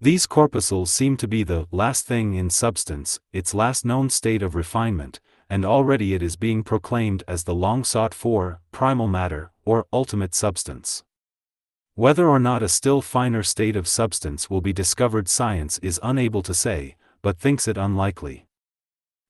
These corpuscles seem to be the last thing in substance, its last known state of refinement, and already it is being proclaimed as the long sought for, primal matter, or ultimate substance. Whether or not a still finer state of substance will be discovered, science is unable to say, but thinks it unlikely.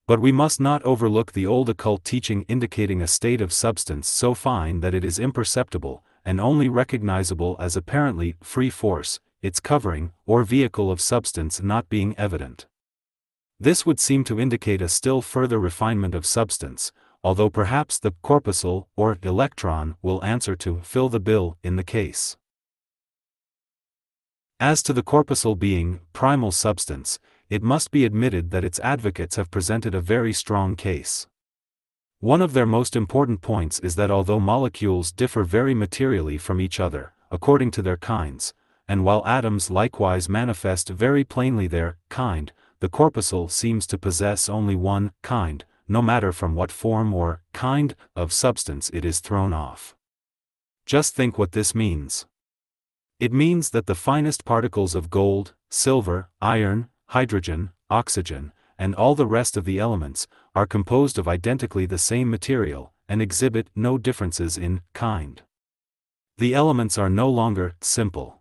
But we must not overlook the old occult teaching indicating a state of substance so fine that it is imperceptible, and only recognizable as apparently free force, its covering, or vehicle of substance not being evident. This would seem to indicate a still further refinement of substance, although perhaps the corpuscle or electron will answer to fill the bill in the case. As to the corpuscle being primal substance, it must be admitted that its advocates have presented a very strong case. One of their most important points is that although molecules differ very materially from each other, according to their kinds, and while atoms likewise manifest very plainly their kind, the corpuscle seems to possess only one kind, no matter from what form or kind of substance it is thrown off. Just think what this means. It means that the finest particles of gold, silver, iron, hydrogen, oxygen, and all the rest of the elements, are composed of identically the same material, and exhibit no differences in kind. The elements are no longer simple.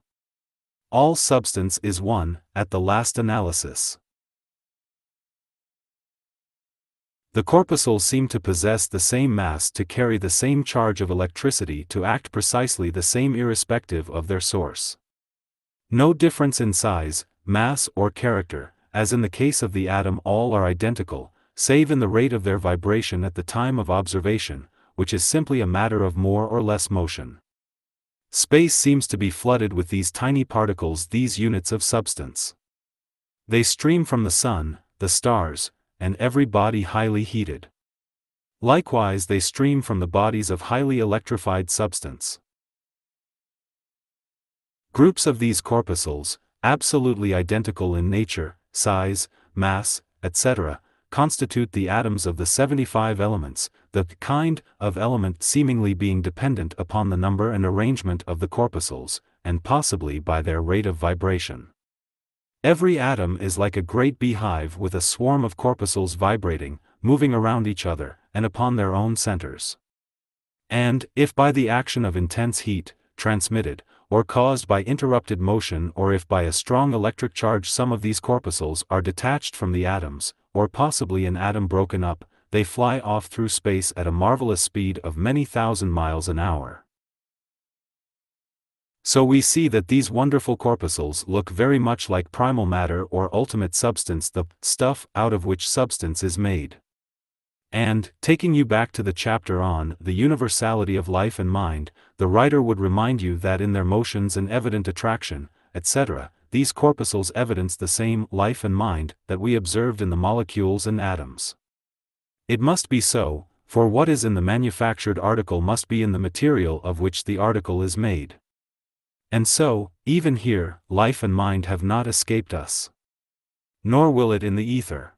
All substance is one, at the last analysis. The corpuscles seem to possess the same mass to carry the same charge of electricity to act precisely the same irrespective of their source. No difference in size, mass or character, as in the case of the atom all are identical, save in the rate of their vibration at the time of observation, which is simply a matter of more or less motion. Space seems to be flooded with these tiny particles these units of substance. They stream from the sun, the stars, and every body highly heated. Likewise they stream from the bodies of highly electrified substance. Groups of these corpuscles, absolutely identical in nature, size, mass, etc., constitute the atoms of the 75 elements, the kind of element seemingly being dependent upon the number and arrangement of the corpuscles, and possibly by their rate of vibration. Every atom is like a great beehive with a swarm of corpuscles vibrating, moving around each other, and upon their own centers. And, if by the action of intense heat, transmitted, or caused by interrupted motion or if by a strong electric charge some of these corpuscles are detached from the atoms, or possibly an atom broken up, they fly off through space at a marvelous speed of many thousand miles an hour. So we see that these wonderful corpuscles look very much like primal matter or ultimate substance the stuff out of which substance is made. And, taking you back to the chapter on the universality of life and mind, the writer would remind you that in their motions and evident attraction, etc., these corpuscles evidence the same life and mind that we observed in the molecules and atoms. It must be so, for what is in the manufactured article must be in the material of which the article is made. And so, even here, life and mind have not escaped us. Nor will it in the ether.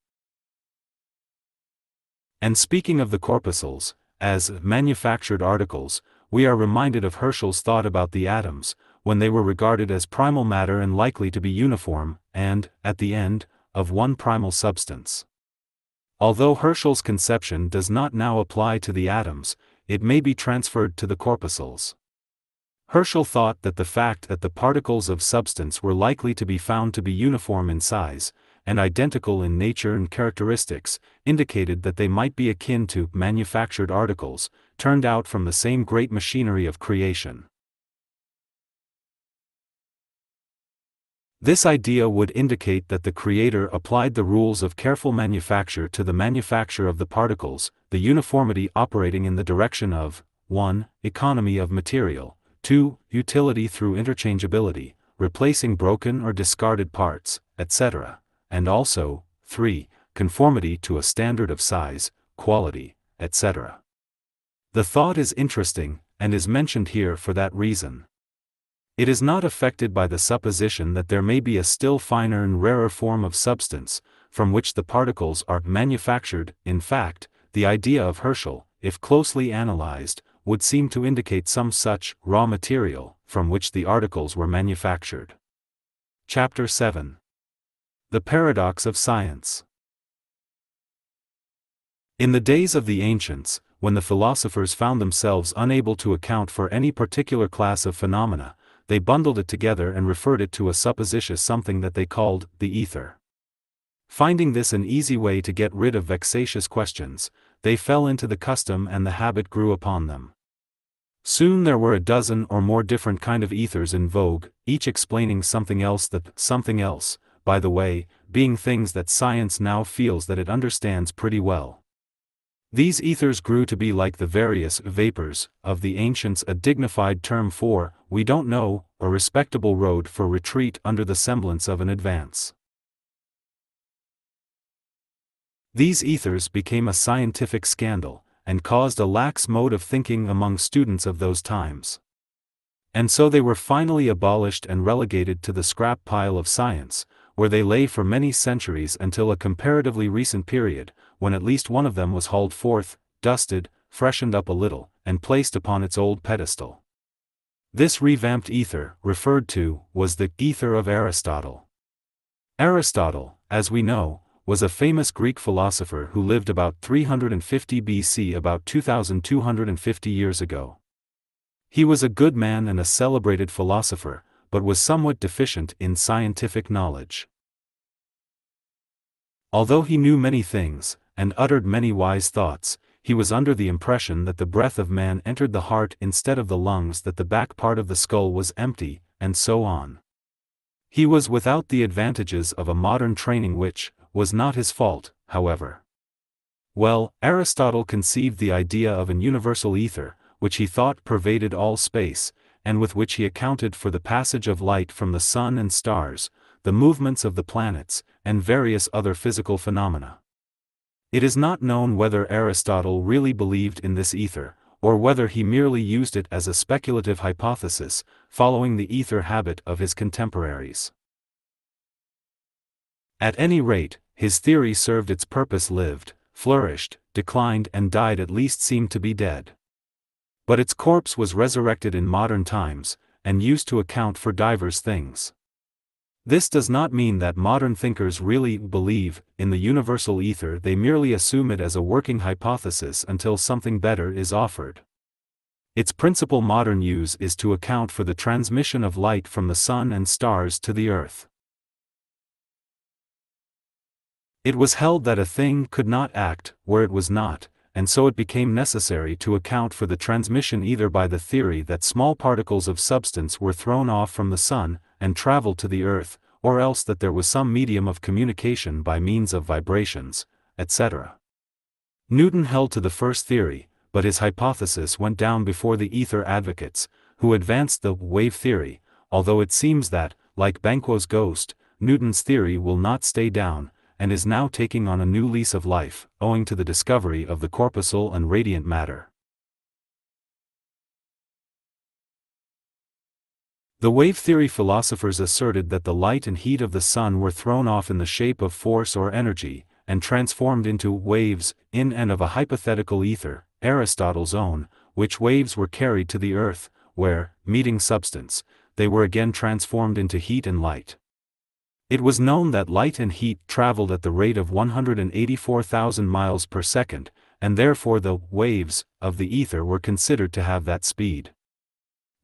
And speaking of the corpuscles, as manufactured articles, we are reminded of Herschel's thought about the atoms, when they were regarded as primal matter and likely to be uniform, and, at the end, of one primal substance. Although Herschel's conception does not now apply to the atoms, it may be transferred to the corpuscles. Herschel thought that the fact that the particles of substance were likely to be found to be uniform in size, and identical in nature and characteristics, indicated that they might be akin to manufactured articles, turned out from the same great machinery of creation. This idea would indicate that the Creator applied the rules of careful manufacture to the manufacture of the particles, the uniformity operating in the direction of 1. Economy of material, 2. Utility through interchangeability, replacing broken or discarded parts, etc. And also, 3. Conformity to a standard of size, quality, etc. The thought is interesting, and is mentioned here for that reason. It is not affected by the supposition that there may be a still finer and rarer form of substance, from which the particles are manufactured, in fact, the idea of Herschel, if closely analyzed, would seem to indicate some such raw material from which the articles were manufactured. Chapter 7 The Paradox of Science. In the days of the ancients, when the philosophers found themselves unable to account for any particular class of phenomena, they bundled it together and referred it to a supposititious something that they called the ether. Finding this an easy way to get rid of vexatious questions, they fell into the custom and the habit grew upon them. Soon there were a dozen or more different kind of ethers in vogue, each explaining something else that something else, by the way, being things that science now feels that it understands pretty well. These ethers grew to be like the various vapors of the ancients a dignified term for, we don't know, a respectable road for retreat under the semblance of an advance. These ethers became a scientific scandal, and caused a lax mode of thinking among students of those times. And so they were finally abolished and relegated to the scrap pile of science, where they lay for many centuries until a comparatively recent period, when at least one of them was hauled forth, dusted, freshened up a little, and placed upon its old pedestal. This revamped ether, referred to, was the ether of Aristotle. Aristotle, as we know, was a famous Greek philosopher who lived about 350 BC about 2250 years ago. He was a good man and a celebrated philosopher, but was somewhat deficient in scientific knowledge. Although he knew many things, and uttered many wise thoughts, he was under the impression that the breath of man entered the heart instead of the lungs that the back part of the skull was empty, and so on. He was without the advantages of a modern training which, was not his fault, however. Well, Aristotle conceived the idea of an universal ether, which he thought pervaded all space, and with which he accounted for the passage of light from the sun and stars, the movements of the planets, and various other physical phenomena. It is not known whether Aristotle really believed in this ether, or whether he merely used it as a speculative hypothesis, following the ether habit of his contemporaries. At any rate, his theory served its purpose lived, flourished, declined and died at least seemed to be dead. But its corpse was resurrected in modern times, and used to account for divers things. This does not mean that modern thinkers really believe in the universal ether, they merely assume it as a working hypothesis until something better is offered. Its principal modern use is to account for the transmission of light from the sun and stars to the earth. It was held that a thing could not act where it was not, and so it became necessary to account for the transmission either by the theory that small particles of substance were thrown off from the sun and traveled to the earth, or else that there was some medium of communication by means of vibrations, etc. Newton held to the first theory, but his hypothesis went down before the ether advocates, who advanced the wave theory, although it seems that, like Banquo's ghost, Newton's theory will not stay down, and is now taking on a new lease of life, owing to the discovery of the corpuscle and radiant matter. The wave theory philosophers asserted that the light and heat of the sun were thrown off in the shape of force or energy, and transformed into waves, in and of a hypothetical ether, Aristotle's own, which waves were carried to the earth, where, meeting substance, they were again transformed into heat and light. It was known that light and heat traveled at the rate of 184,000 miles per second, and therefore the waves of the ether were considered to have that speed.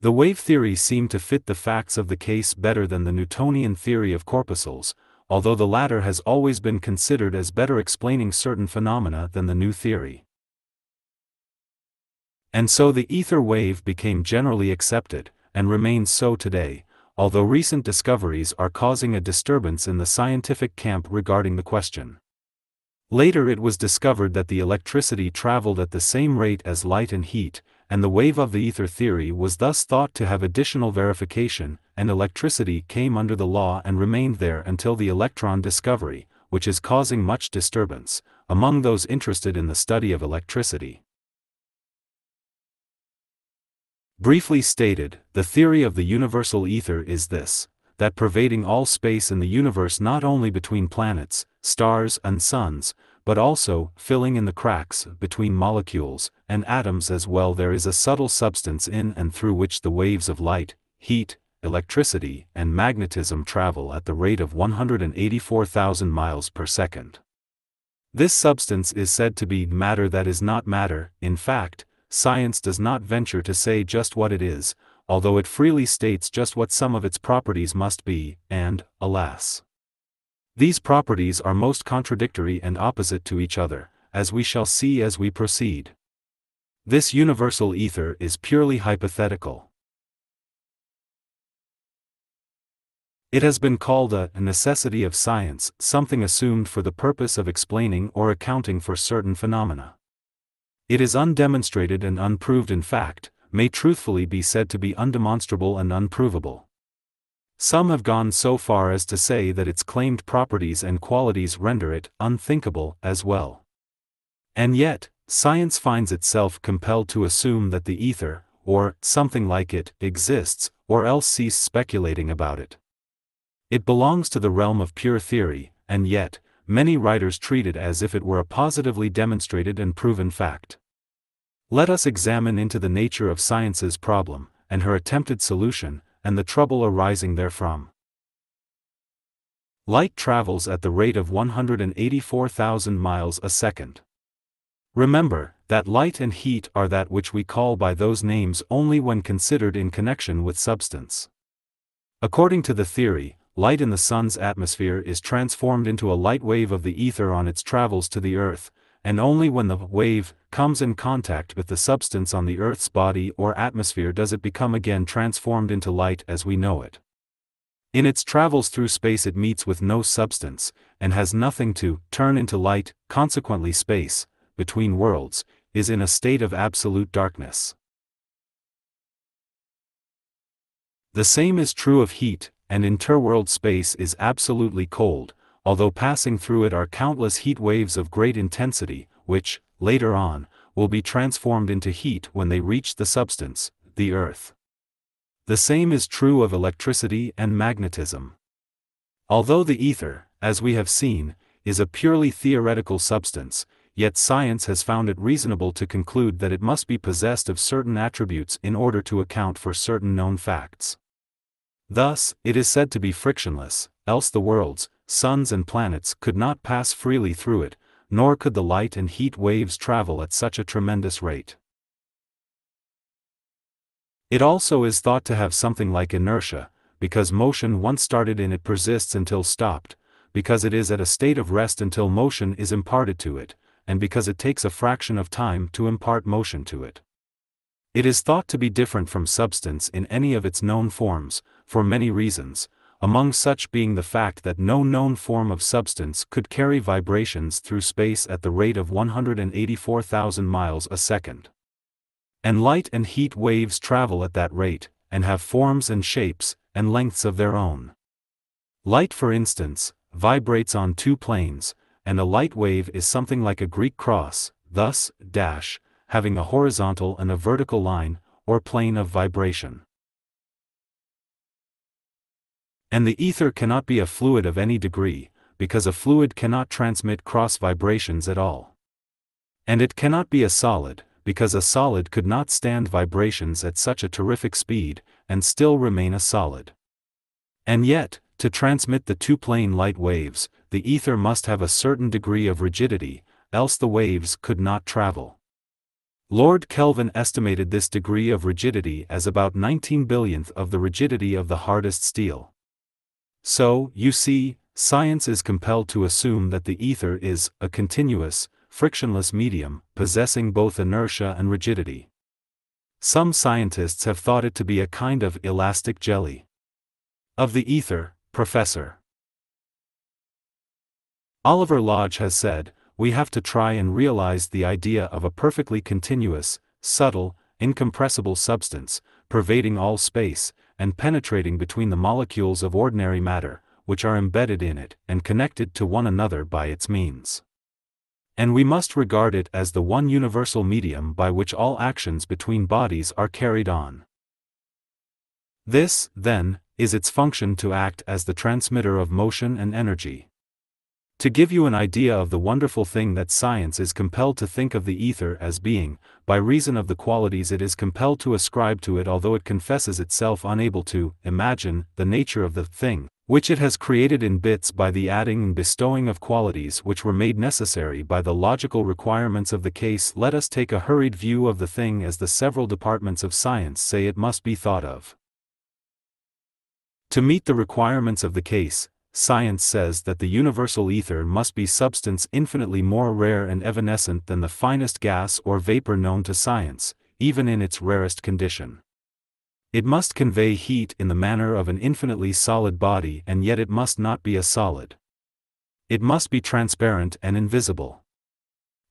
The wave theory seemed to fit the facts of the case better than the Newtonian theory of corpuscles, although the latter has always been considered as better explaining certain phenomena than the new theory. And so the ether wave became generally accepted, and remains so today, although recent discoveries are causing a disturbance in the scientific camp regarding the question. Later it was discovered that the electricity traveled at the same rate as light and heat, and the wave of the ether theory was thus thought to have additional verification, and electricity came under the law and remained there until the electron discovery, which is causing much disturbance, among those interested in the study of electricity. Briefly stated, the theory of the universal ether is this that pervading all space in the universe not only between planets, stars, and suns, but also, filling in the cracks between molecules and atoms as well, there is a subtle substance in and through which the waves of light, heat, electricity and magnetism travel at the rate of 184,000 miles per second. This substance is said to be matter that is not matter, in fact, science does not venture to say just what it is, although it freely states just what some of its properties must be, and, alas. These properties are most contradictory and opposite to each other, as we shall see as we proceed. This universal ether is purely hypothetical. It has been called a necessity of science, something assumed for the purpose of explaining or accounting for certain phenomena. It is undemonstrated and unproved in fact, may truthfully be said to be undemonstrable and unprovable. Some have gone so far as to say that its claimed properties and qualities render it unthinkable as well. And yet, science finds itself compelled to assume that the ether, or something like it, exists, or else cease speculating about it. It belongs to the realm of pure theory, and yet, many writers treat it as if it were a positively demonstrated and proven fact. Let us examine into the nature of science's problem, and her attempted solution, and the trouble arising therefrom. Light travels at the rate of 184,000 miles a second. Remember, that light and heat are that which we call by those names only when considered in connection with substance. According to the theory, light in the sun's atmosphere is transformed into a light wave of the ether on its travels to the earth, and only when the wave comes in contact with the substance on the earth's body or atmosphere does it become again transformed into light as we know it. In its travels through space it meets with no substance, and has nothing to turn into light, consequently space, between worlds, is in a state of absolute darkness. The same is true of heat, and interworld space is absolutely cold, although passing through it are countless heat waves of great intensity, which, later on, will be transformed into heat when they reach the substance, the Earth. The same is true of electricity and magnetism. Although the ether, as we have seen, is a purely theoretical substance, yet science has found it reasonable to conclude that it must be possessed of certain attributes in order to account for certain known facts. Thus, it is said to be frictionless, else the worlds, suns and planets could not pass freely through it, nor could the light and heat waves travel at such a tremendous rate. It also is thought to have something like inertia, because motion once started in it persists until stopped, because it is at a state of rest until motion is imparted to it, and because it takes a fraction of time to impart motion to it. It is thought to be different from substance in any of its known forms, for many reasons, among such being the fact that no known form of substance could carry vibrations through space at the rate of 184,000 miles a second. And light and heat waves travel at that rate, and have forms and shapes, and lengths of their own. Light for instance, vibrates on two planes, and a light wave is something like a Greek cross, thus, dash, having a horizontal and a vertical line, or plane of vibration. And the ether cannot be a fluid of any degree, because a fluid cannot transmit cross vibrations at all. And it cannot be a solid, because a solid could not stand vibrations at such a terrific speed, and still remain a solid. And yet, to transmit the two-plane light waves, the ether must have a certain degree of rigidity, else the waves could not travel. Lord Kelvin estimated this degree of rigidity as about 19 billionth of the rigidity of the hardest steel. So, you see, science is compelled to assume that the ether is a continuous, frictionless medium, possessing both inertia and rigidity. Some scientists have thought it to be a kind of elastic jelly. Of the ether, Professor Oliver Lodge has said, we have to try and realize the idea of a perfectly continuous, subtle, incompressible substance, pervading all space, and penetrating between the molecules of ordinary matter, which are embedded in it and connected to one another by its means. And we must regard it as the one universal medium by which all actions between bodies are carried on. This, then, is its function to act as the transmitter of motion and energy. To give you an idea of the wonderful thing that science is compelled to think of the ether as being, by reason of the qualities it is compelled to ascribe to it although it confesses itself unable to imagine the nature of the thing, which it has created in bits by the adding and bestowing of qualities which were made necessary by the logical requirements of the case let us take a hurried view of the thing as the several departments of science say it must be thought of. To meet the requirements of the case, science says that the universal ether must be substance infinitely more rare and evanescent than the finest gas or vapor known to science, even in its rarest condition. It must convey heat in the manner of an infinitely solid body and yet it must not be a solid. It must be transparent and invisible.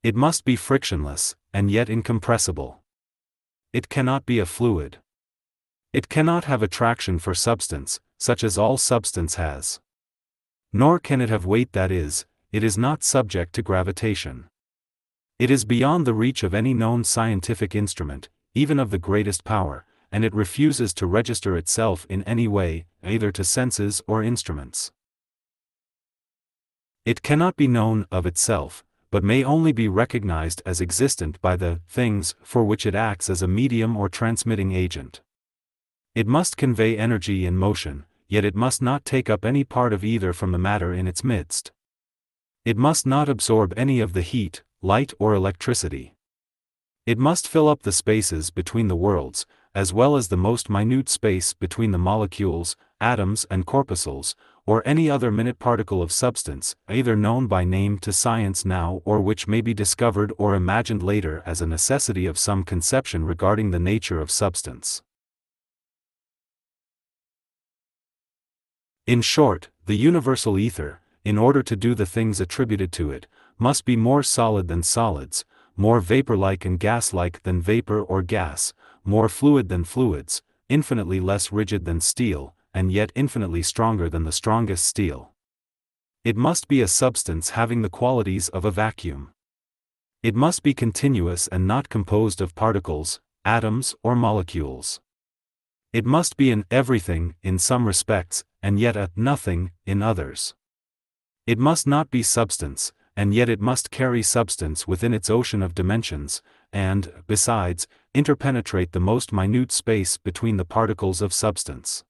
It must be frictionless, and yet incompressible. It cannot be a fluid. It cannot have attraction for substance, such as all substance has. Nor can it have weight that is, it is not subject to gravitation. It is beyond the reach of any known scientific instrument, even of the greatest power, and it refuses to register itself in any way, either to senses or instruments. It cannot be known of itself, but may only be recognized as existent by the things for which it acts as a medium or transmitting agent. It must convey energy in motion, yet it must not take up any part of either from the matter in its midst. It must not absorb any of the heat, light or electricity. It must fill up the spaces between the worlds, as well as the most minute space between the molecules, atoms and corpuscles, or any other minute particle of substance, either known by name to science now or which may be discovered or imagined later as a necessity of some conception regarding the nature of substance. In short, the universal ether, in order to do the things attributed to it, must be more solid than solids, more vapor-like and gas-like than vapor or gas, more fluid than fluids, infinitely less rigid than steel, and yet infinitely stronger than the strongest steel. It must be a substance having the qualities of a vacuum. It must be continuous and not composed of particles, atoms or molecules. It must be an everything, in some respects, and yet at nothing, in others. It must not be substance, and yet it must carry substance within its ocean of dimensions, and, besides, interpenetrate the most minute space between the particles of substance.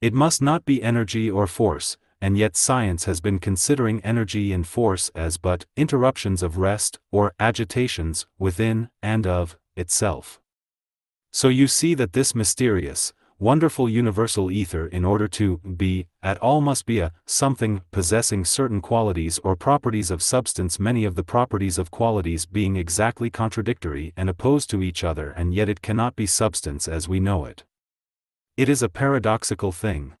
It must not be energy or force, and yet science has been considering energy and force as but interruptions of rest, or agitations, within, and of, itself. So you see that this mysterious, wonderful universal ether in order to be at all must be a something possessing certain qualities or properties of substance many of the properties of qualities being exactly contradictory and opposed to each other and yet it cannot be substance as we know it. It is a paradoxical thing.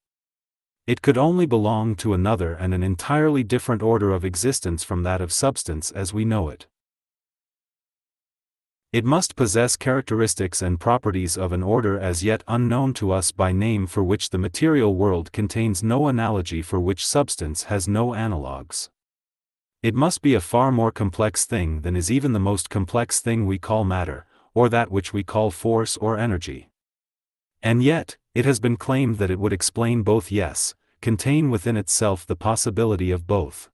It could only belong to another and an entirely different order of existence from that of substance as we know it. It must possess characteristics and properties of an order as yet unknown to us by name for which the material world contains no analogy for which substance has no analogues. It must be a far more complex thing than is even the most complex thing we call matter, or that which we call force or energy. And yet, it has been claimed that it would explain both yes, contain within itself the possibility of both.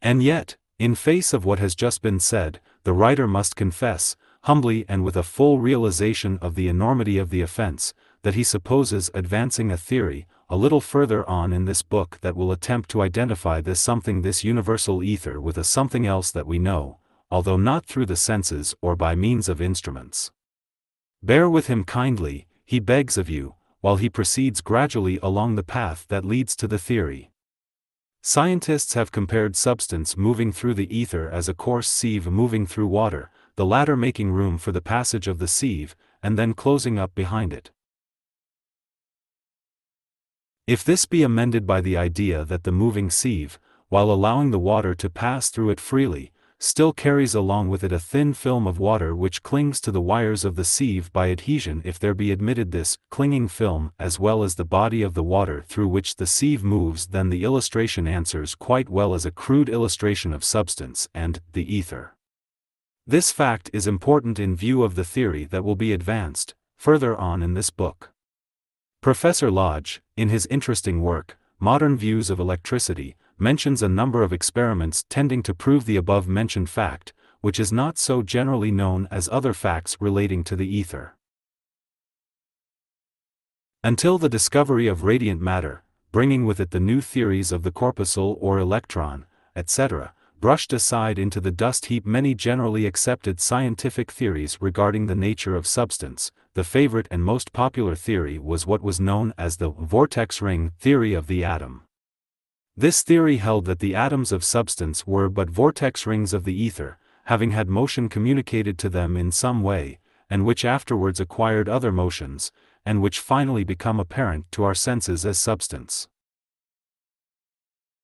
And yet, in face of what has just been said, the writer must confess, humbly and with a full realization of the enormity of the offense, that he supposes advancing a theory, a little further on in this book that will attempt to identify this something this universal ether with a something else that we know, although not through the senses or by means of instruments. Bear with him kindly, he begs of you, while he proceeds gradually along the path that leads to the theory. Scientists have compared substance moving through the ether as a coarse sieve moving through water, the latter making room for the passage of the sieve, and then closing up behind it. If this be amended by the idea that the moving sieve, while allowing the water to pass through it freely, still carries along with it a thin film of water which clings to the wires of the sieve by adhesion if there be admitted this clinging film as well as the body of the water through which the sieve moves then the illustration answers quite well as a crude illustration of substance and the ether. This fact is important in view of the theory that will be advanced, further on in this book. Professor Lodge, in his interesting work, Modern Views of Electricity, mentions a number of experiments tending to prove the above mentioned fact, which is not so generally known as other facts relating to the ether. Until the discovery of radiant matter, bringing with it the new theories of the corpuscle or electron, etc., brushed aside into the dust heap many generally accepted scientific theories regarding the nature of substance. The favorite and most popular theory was what was known as the vortex ring theory of the atom. This theory held that the atoms of substance were but vortex rings of the ether, having had motion communicated to them in some way, and which afterwards acquired other motions, and which finally become apparent to our senses as substance.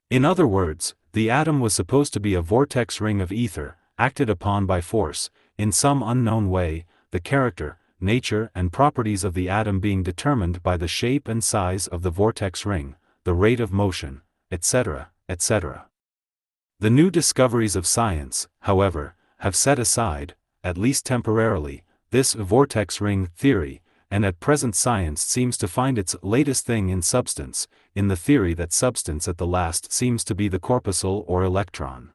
In other words, the atom was supposed to be a vortex ring of ether, acted upon by force, in some unknown way, the character, nature and properties of the atom being determined by the shape and size of the vortex ring, the rate of motion, etc., etc. The new discoveries of science, however, have set aside, at least temporarily, this vortex ring theory, and at present science seems to find its latest thing in substance, in the theory that substance at the last seems to be the corpuscle or electron.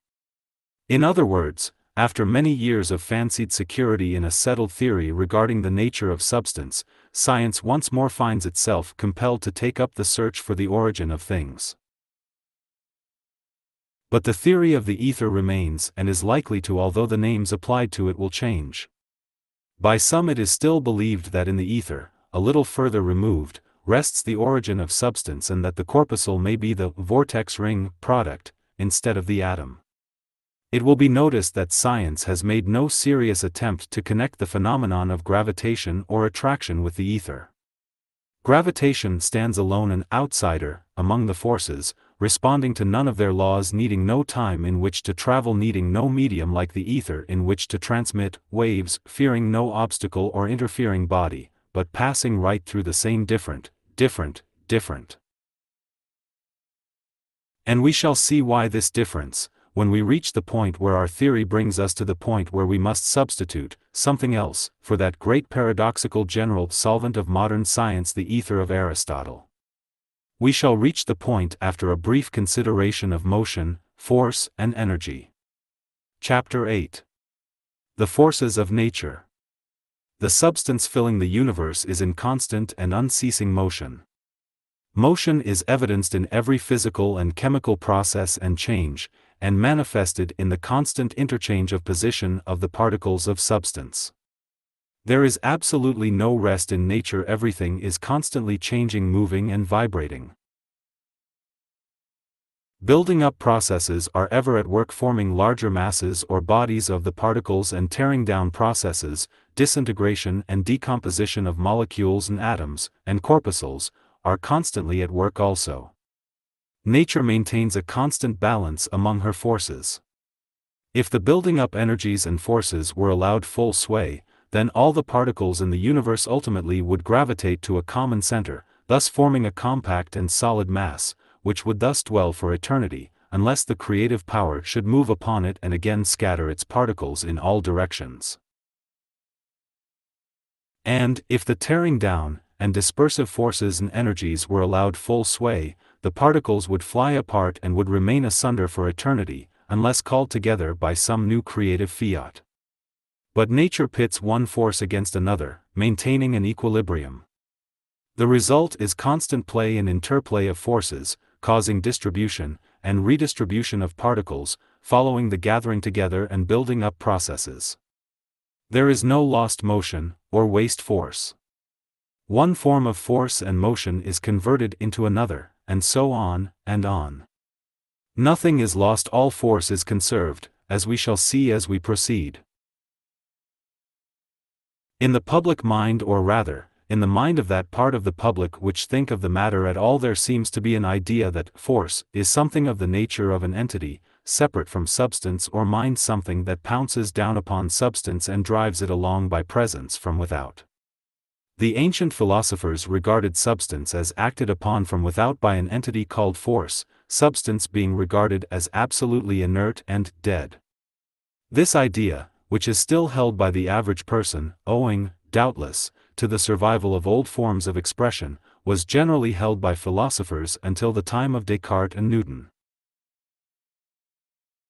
In other words, after many years of fancied security in a settled theory regarding the nature of substance, science once more finds itself compelled to take up the search for the origin of things. But the theory of the ether remains and is likely to although the names applied to it will change. By some it is still believed that in the ether, a little further removed, rests the origin of substance and that the corpuscle may be the vortex ring product, instead of the atom. It will be noticed that science has made no serious attempt to connect the phenomenon of gravitation or attraction with the ether. Gravitation stands alone an outsider, among the forces, responding to none of their laws needing no time in which to travel needing no medium like the ether in which to transmit waves fearing no obstacle or interfering body, but passing right through the same different, different, different. And we shall see why this difference, when we reach the point where our theory brings us to the point where we must substitute something else for that great paradoxical general solvent of modern science the ether of Aristotle. We shall reach the point after a brief consideration of motion, force, and energy. Chapter 8 The Forces of Nature. The substance filling the universe is in constant and unceasing motion. Motion is evidenced in every physical and chemical process and change, and manifested in the constant interchange of position of the particles of substance. There is absolutely no rest in nature everything is constantly changing moving and vibrating. Building up processes are ever at work forming larger masses or bodies of the particles and tearing down processes, disintegration and decomposition of molecules and atoms, and corpuscles, are constantly at work also. Nature maintains a constant balance among her forces. If the building up energies and forces were allowed full sway, then all the particles in the universe ultimately would gravitate to a common center, thus forming a compact and solid mass, which would thus dwell for eternity, unless the creative power should move upon it and again scatter its particles in all directions. And, if the tearing down, and dispersive forces and energies were allowed full sway, the particles would fly apart and would remain asunder for eternity, unless called together by some new creative fiat. But nature pits one force against another, maintaining an equilibrium. The result is constant play and interplay of forces, causing distribution and redistribution of particles, following the gathering together and building up processes. There is no lost motion, or waste force. One form of force and motion is converted into another, and so on, and on. Nothing is lost, all force is conserved, as we shall see as we proceed. In the public mind or rather, in the mind of that part of the public which think of the matter at all there seems to be an idea that force is something of the nature of an entity, separate from substance or mind something that pounces down upon substance and drives it along by presence from without. The ancient philosophers regarded substance as acted upon from without by an entity called force, substance being regarded as absolutely inert and dead. This idea, which is still held by the average person, owing, doubtless, to the survival of old forms of expression, was generally held by philosophers until the time of Descartes and Newton.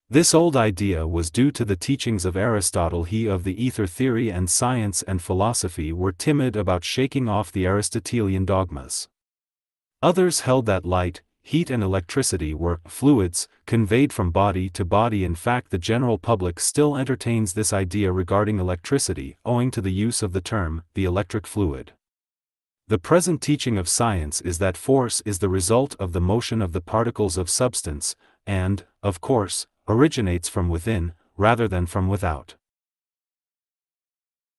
This old idea was due to the teachings of Aristotle. He of the ether theory and science and philosophy were timid about shaking off the Aristotelian dogmas. Others held that light, heat and electricity were fluids, conveyed from body to body. In fact, the general public still entertains this idea regarding electricity, owing to the use of the term, the electric fluid. The present teaching of science is that force is the result of the motion of the particles of substance, and, of course, originates from within, rather than from without.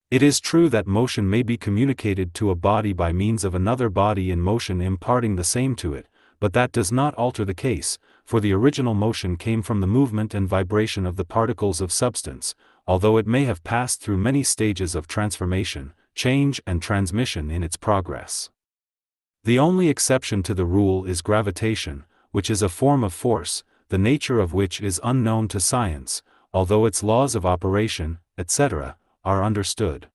It is true that motion may be communicated to a body by means of another body in motion imparting the same to it, but that does not alter the case, for the original motion came from the movement and vibration of the particles of substance, although it may have passed through many stages of transformation, change and transmission in its progress. The only exception to the rule is gravitation, which is a form of force, the nature of which is unknown to science, although its laws of operation, etc., are understood.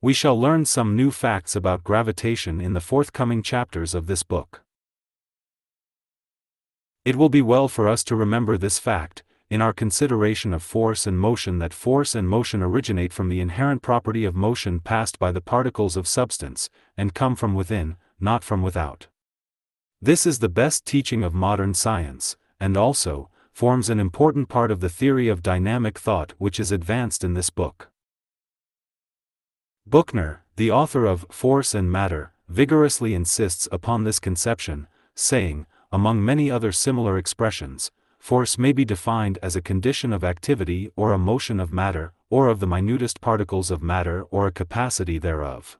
We shall learn some new facts about gravitation in the forthcoming chapters of this book. It will be well for us to remember this fact, in our consideration of force and motion that force and motion originate from the inherent property of motion passed by the particles of substance, and come from within, not from without. This is the best teaching of modern science, and also, forms an important part of the theory of dynamic thought which is advanced in this book. Buchner, the author of Force and Matter, vigorously insists upon this conception, saying, among many other similar expressions, force may be defined as a condition of activity or a motion of matter, or of the minutest particles of matter or a capacity thereof.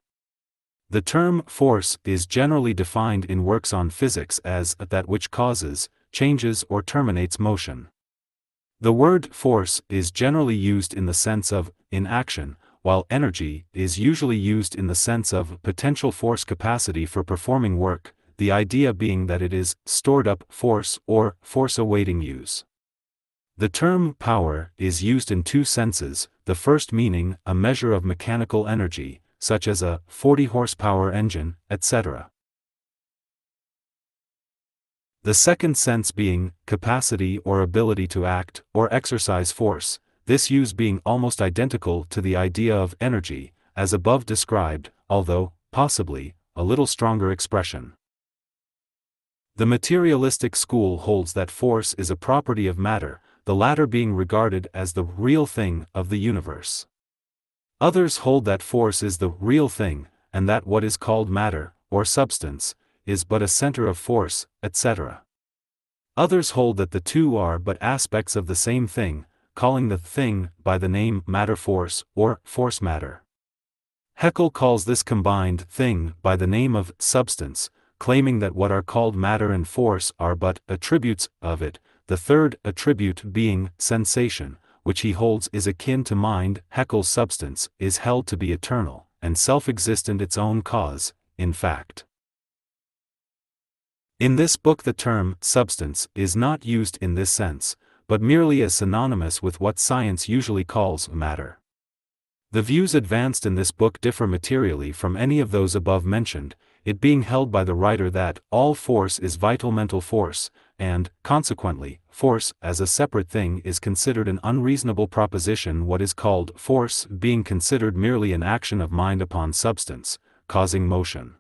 The term force is generally defined in works on physics as that which causes, changes or terminates motion. The word force is generally used in the sense of in action, while energy is usually used in the sense of potential force capacity for performing work, the idea being that it is stored up force or force awaiting use. The term power is used in two senses, the first meaning a measure of mechanical energy, such as a 40 horsepower engine, etc. The second sense being capacity or ability to act or exercise force, this use being almost identical to the idea of energy, as above described, although, possibly, a little stronger expression. The materialistic school holds that force is a property of matter, the latter being regarded as the real thing of the universe. Others hold that force is the real thing, and that what is called matter, or substance, is but a center of force, etc. Others hold that the two are but aspects of the same thing, calling the thing by the name matter force or force matter. Haeckel calls this combined thing by the name of substance, claiming that what are called matter and force are but attributes of it, the third attribute being sensation, which he holds is akin to mind. Haeckel's substance is held to be eternal, and self existent its own cause, in fact. In this book, the term substance is not used in this sense, but merely as synonymous with what science usually calls matter. The views advanced in this book differ materially from any of those above mentioned, it being held by the writer that all force is vital mental force, and, consequently, force as a separate thing is considered an unreasonable proposition. What is called force being considered merely an action of mind upon substance, causing motion.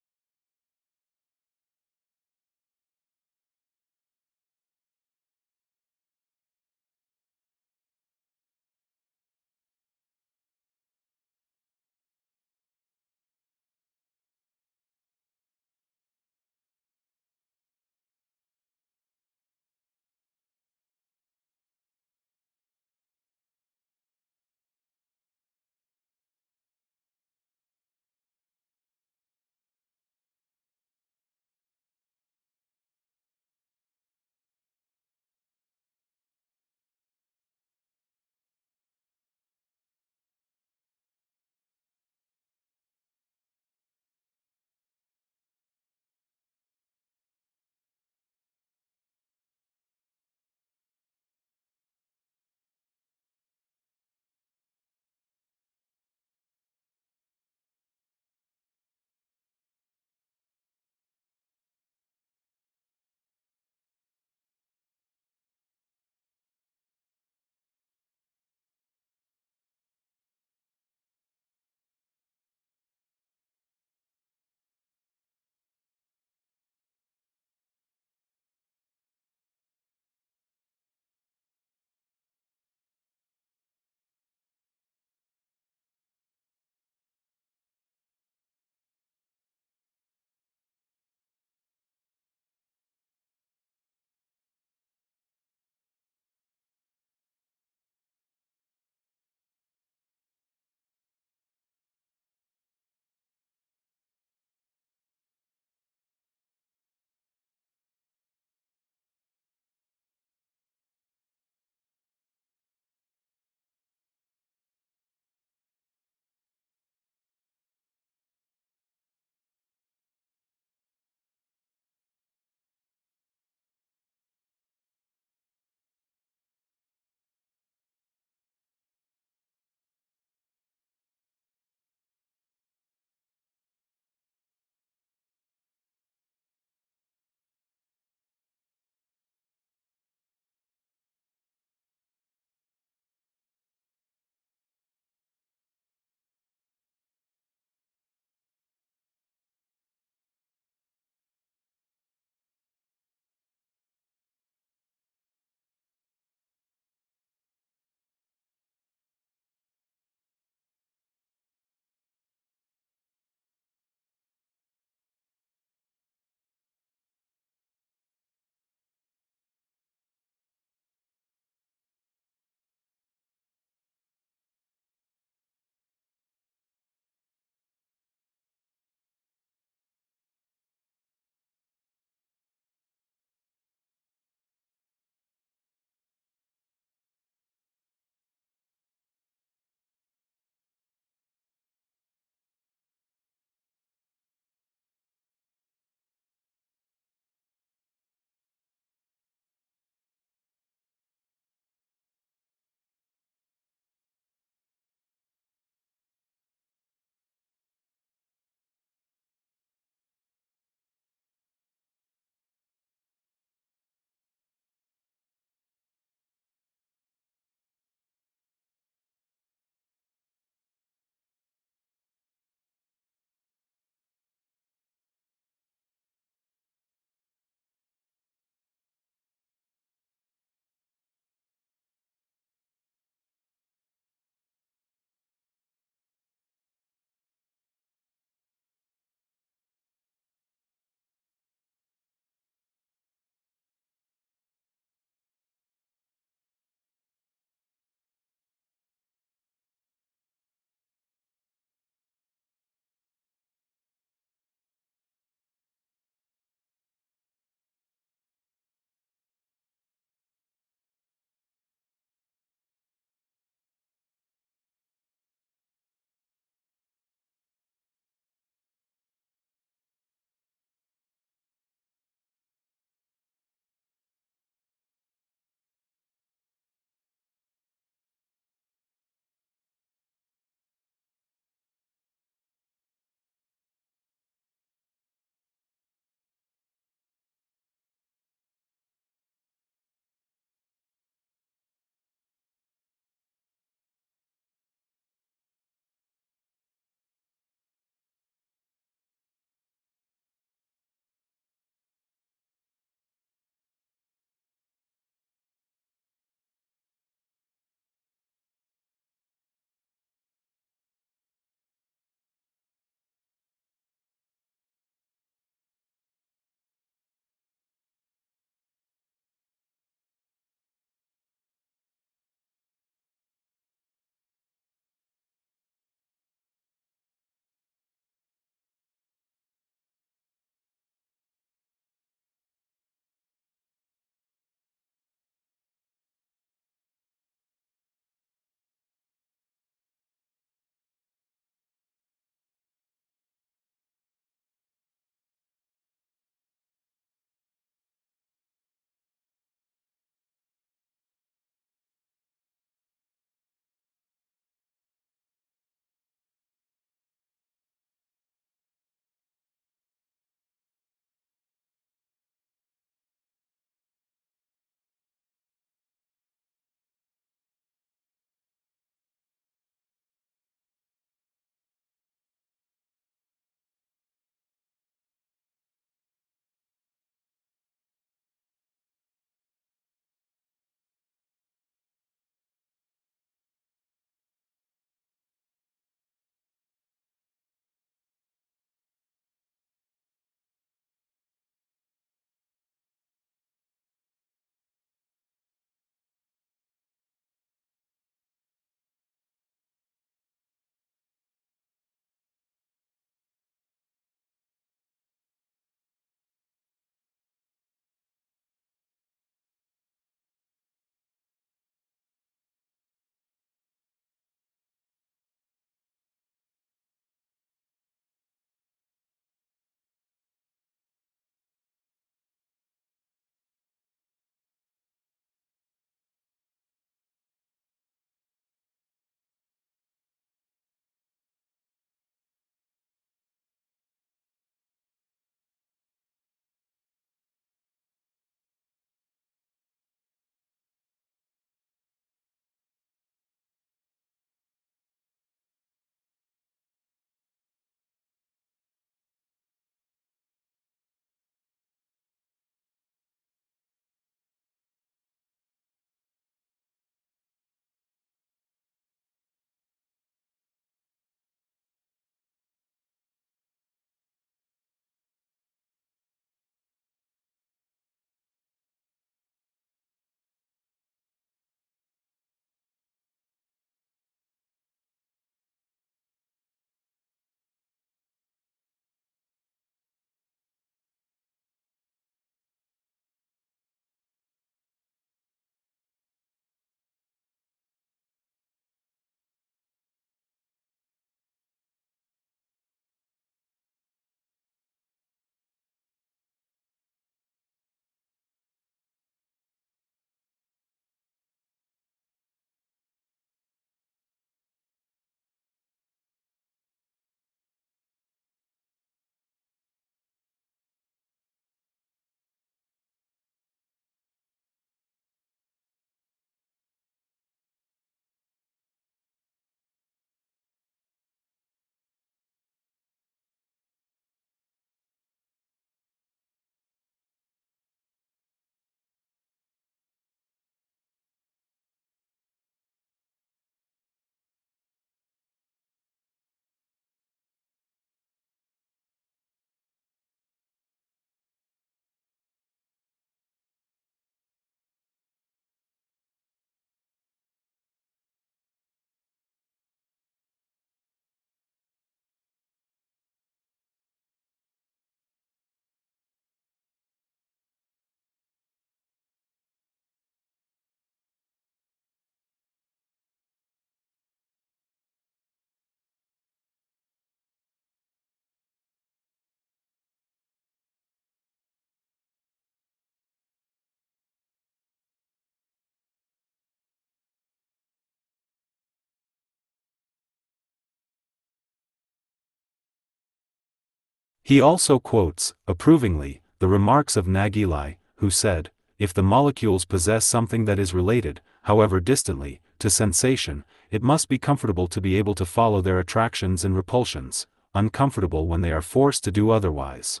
He also quotes, approvingly, the remarks of Nageli, who said, if the molecules possess something that is related, however distantly, to sensation, it must be comfortable to be able to follow their attractions and repulsions, uncomfortable when they are forced to do otherwise.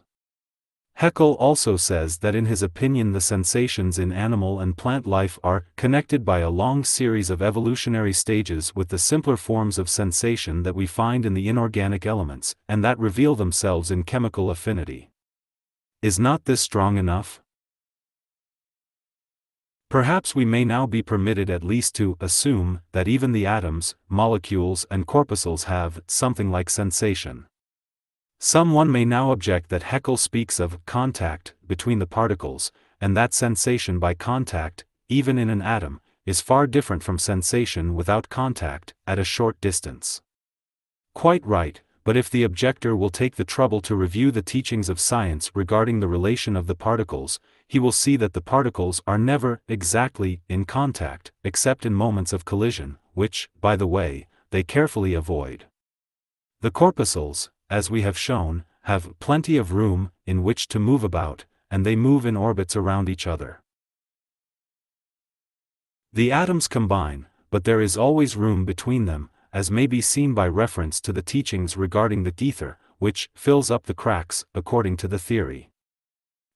Haeckel also says that in his opinion the sensations in animal and plant life are connected by a long series of evolutionary stages with the simpler forms of sensation that we find in the inorganic elements, and that reveal themselves in chemical affinity. Is not this strong enough? Perhaps we may now be permitted at least to assume that even the atoms, molecules and corpuscles have something like sensation. Someone may now object that Haeckel speaks of contact between the particles, and that sensation by contact, even in an atom, is far different from sensation without contact, at a short distance. Quite right, but if the objector will take the trouble to review the teachings of science regarding the relation of the particles, he will see that the particles are never exactly in contact, except in moments of collision, which, by the way, they carefully avoid. The corpuscles, as we have shown, have plenty of room in which to move about, and they move in orbits around each other. The atoms combine, but there is always room between them, as may be seen by reference to the teachings regarding the ether, which fills up the cracks, according to the theory.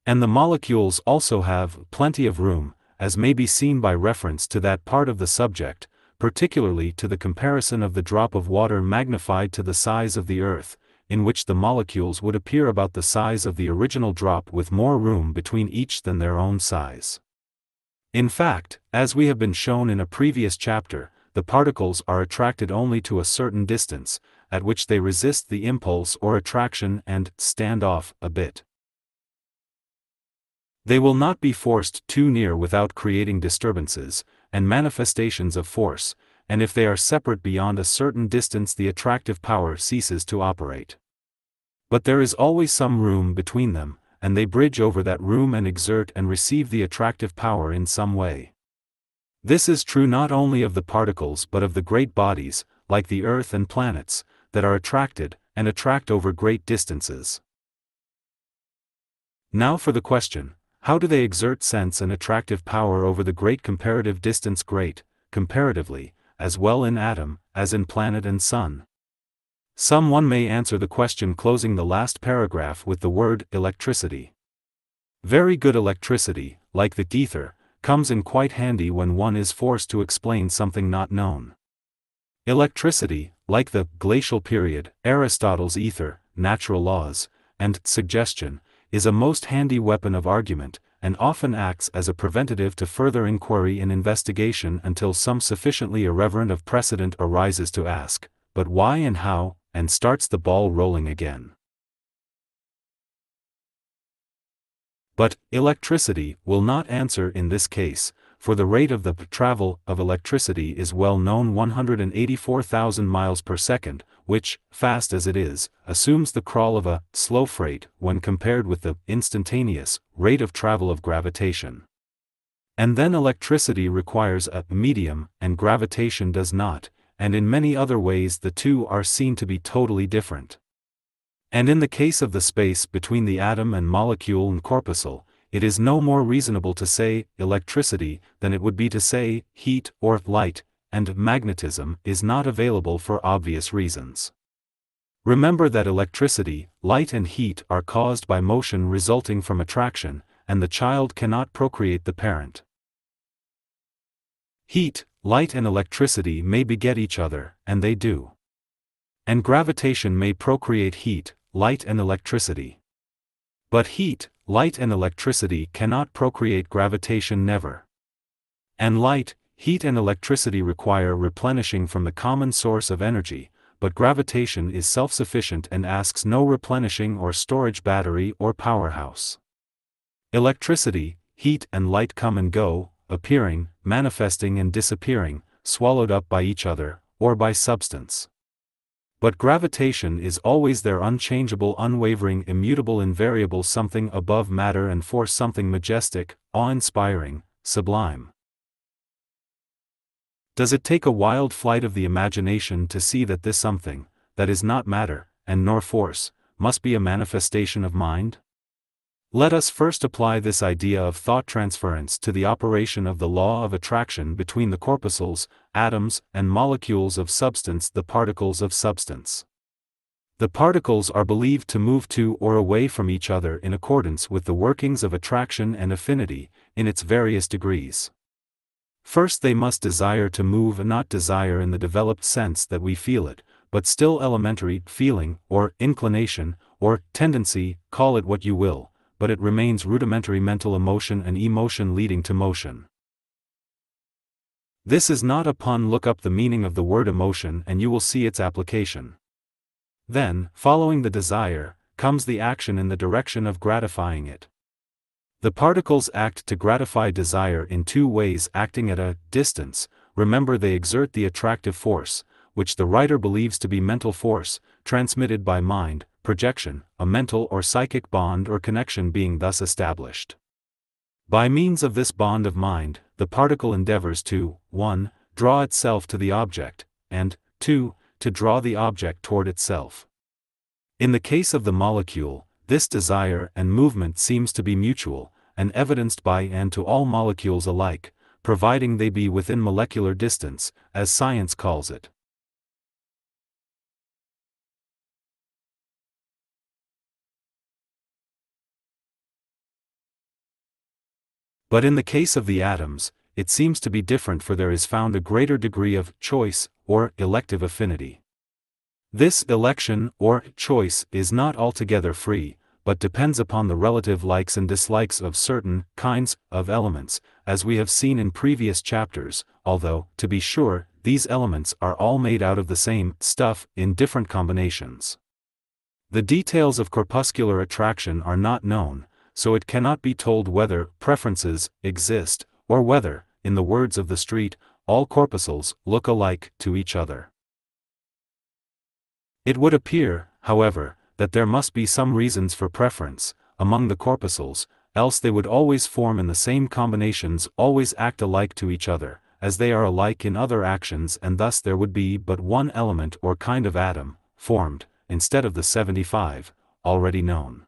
And the molecules also have plenty of room, as may be seen by reference to that part of the subject, particularly to the comparison of the drop of water magnified to the size of the earth, in which the molecules would appear about the size of the original drop with more room between each than their own size. In fact, as we have been shown in a previous chapter, the particles are attracted only to a certain distance, at which they resist the impulse or attraction and stand off a bit. They will not be forced too near without creating disturbances and manifestations of force, and if they are separate beyond a certain distance the attractive power ceases to operate. But there is always some room between them, and they bridge over that room and exert and receive the attractive power in some way. This is true not only of the particles but of the great bodies, like the Earth and planets, that are attracted, and attract over great distances. Now for the question how do they exert sense and attractive power over the great comparative distance great, comparatively, as well in atom, as in planet and sun. Someone may answer the question closing the last paragraph with the word electricity. Very good electricity, like the ether, comes in quite handy when one is forced to explain something not known. Electricity, like the glacial period, Aristotle's ether, natural laws, and suggestion, is a most handy weapon of argument, and often acts as a preventative to further inquiry and investigation until some sufficiently irreverent of precedent arises to ask, but why and how, and starts the ball rolling again. But, electricity will not answer in this case, for the rate of the travel of electricity is well known 184,000 miles per second, which, fast as it is, assumes the crawl of a slow freight when compared with the instantaneous rate of travel of gravitation. And then electricity requires a medium, and gravitation does not, and in many other ways the two are seen to be totally different. And in the case of the space between the atom and molecule and corpuscle, it is no more reasonable to say electricity than it would be to say heat or light, and magnetism is not available for obvious reasons. Remember that electricity, light and heat are caused by motion resulting from attraction, and the child cannot procreate the parent. Heat, light and electricity may beget each other, and they do. And gravitation may procreate heat, light and electricity. But heat, light and electricity cannot procreate gravitation never. And light, heat and electricity require replenishing from the common source of energy, but gravitation is self-sufficient and asks no replenishing or storage battery or powerhouse. Electricity, heat and light come and go, appearing, manifesting and disappearing, swallowed up by each other, or by substance. But gravitation is always their unchangeable, unwavering, immutable, invariable something above matter and force something majestic, awe inspiring, sublime. Does it take a wild flight of the imagination to see that this something, that is not matter, and nor force, must be a manifestation of mind? Let us first apply this idea of thought transference to the operation of the law of attraction between the corpuscles, atoms, and molecules of substance, the particles of substance. The particles are believed to move to or away from each other in accordance with the workings of attraction and affinity, in its various degrees. First, they must desire to move and not desire in the developed sense that we feel it, but still elementary feeling, or inclination, or tendency, call it what you will but it remains rudimentary mental emotion and emotion leading to motion. This is not a pun look up the meaning of the word emotion and you will see its application. Then, following the desire, comes the action in the direction of gratifying it. The particles act to gratify desire in two ways acting at a distance, remember they exert the attractive force, which the writer believes to be mental force, transmitted by mind, projection, a mental or psychic bond or connection being thus established. By means of this bond of mind, the particle endeavors to 1. draw itself to the object, and 2. to draw the object toward itself. In the case of the molecule, this desire and movement seems to be mutual, and evidenced by and to all molecules alike, providing they be within molecular distance, as science calls it. But in the case of the atoms, it seems to be different for there is found a greater degree of choice, or elective affinity. This election, or choice, is not altogether free, but depends upon the relative likes and dislikes of certain kinds of elements, as we have seen in previous chapters, although, to be sure, these elements are all made out of the same stuff in different combinations. The details of corpuscular attraction are not known, so it cannot be told whether preferences exist, or whether, in the words of the street, all corpuscles look alike to each other. It would appear, however, that there must be some reasons for preference, among the corpuscles, else they would always form in the same combinations always act alike to each other, as they are alike in other actions and thus there would be but one element or kind of atom, formed, instead of the 75, already known.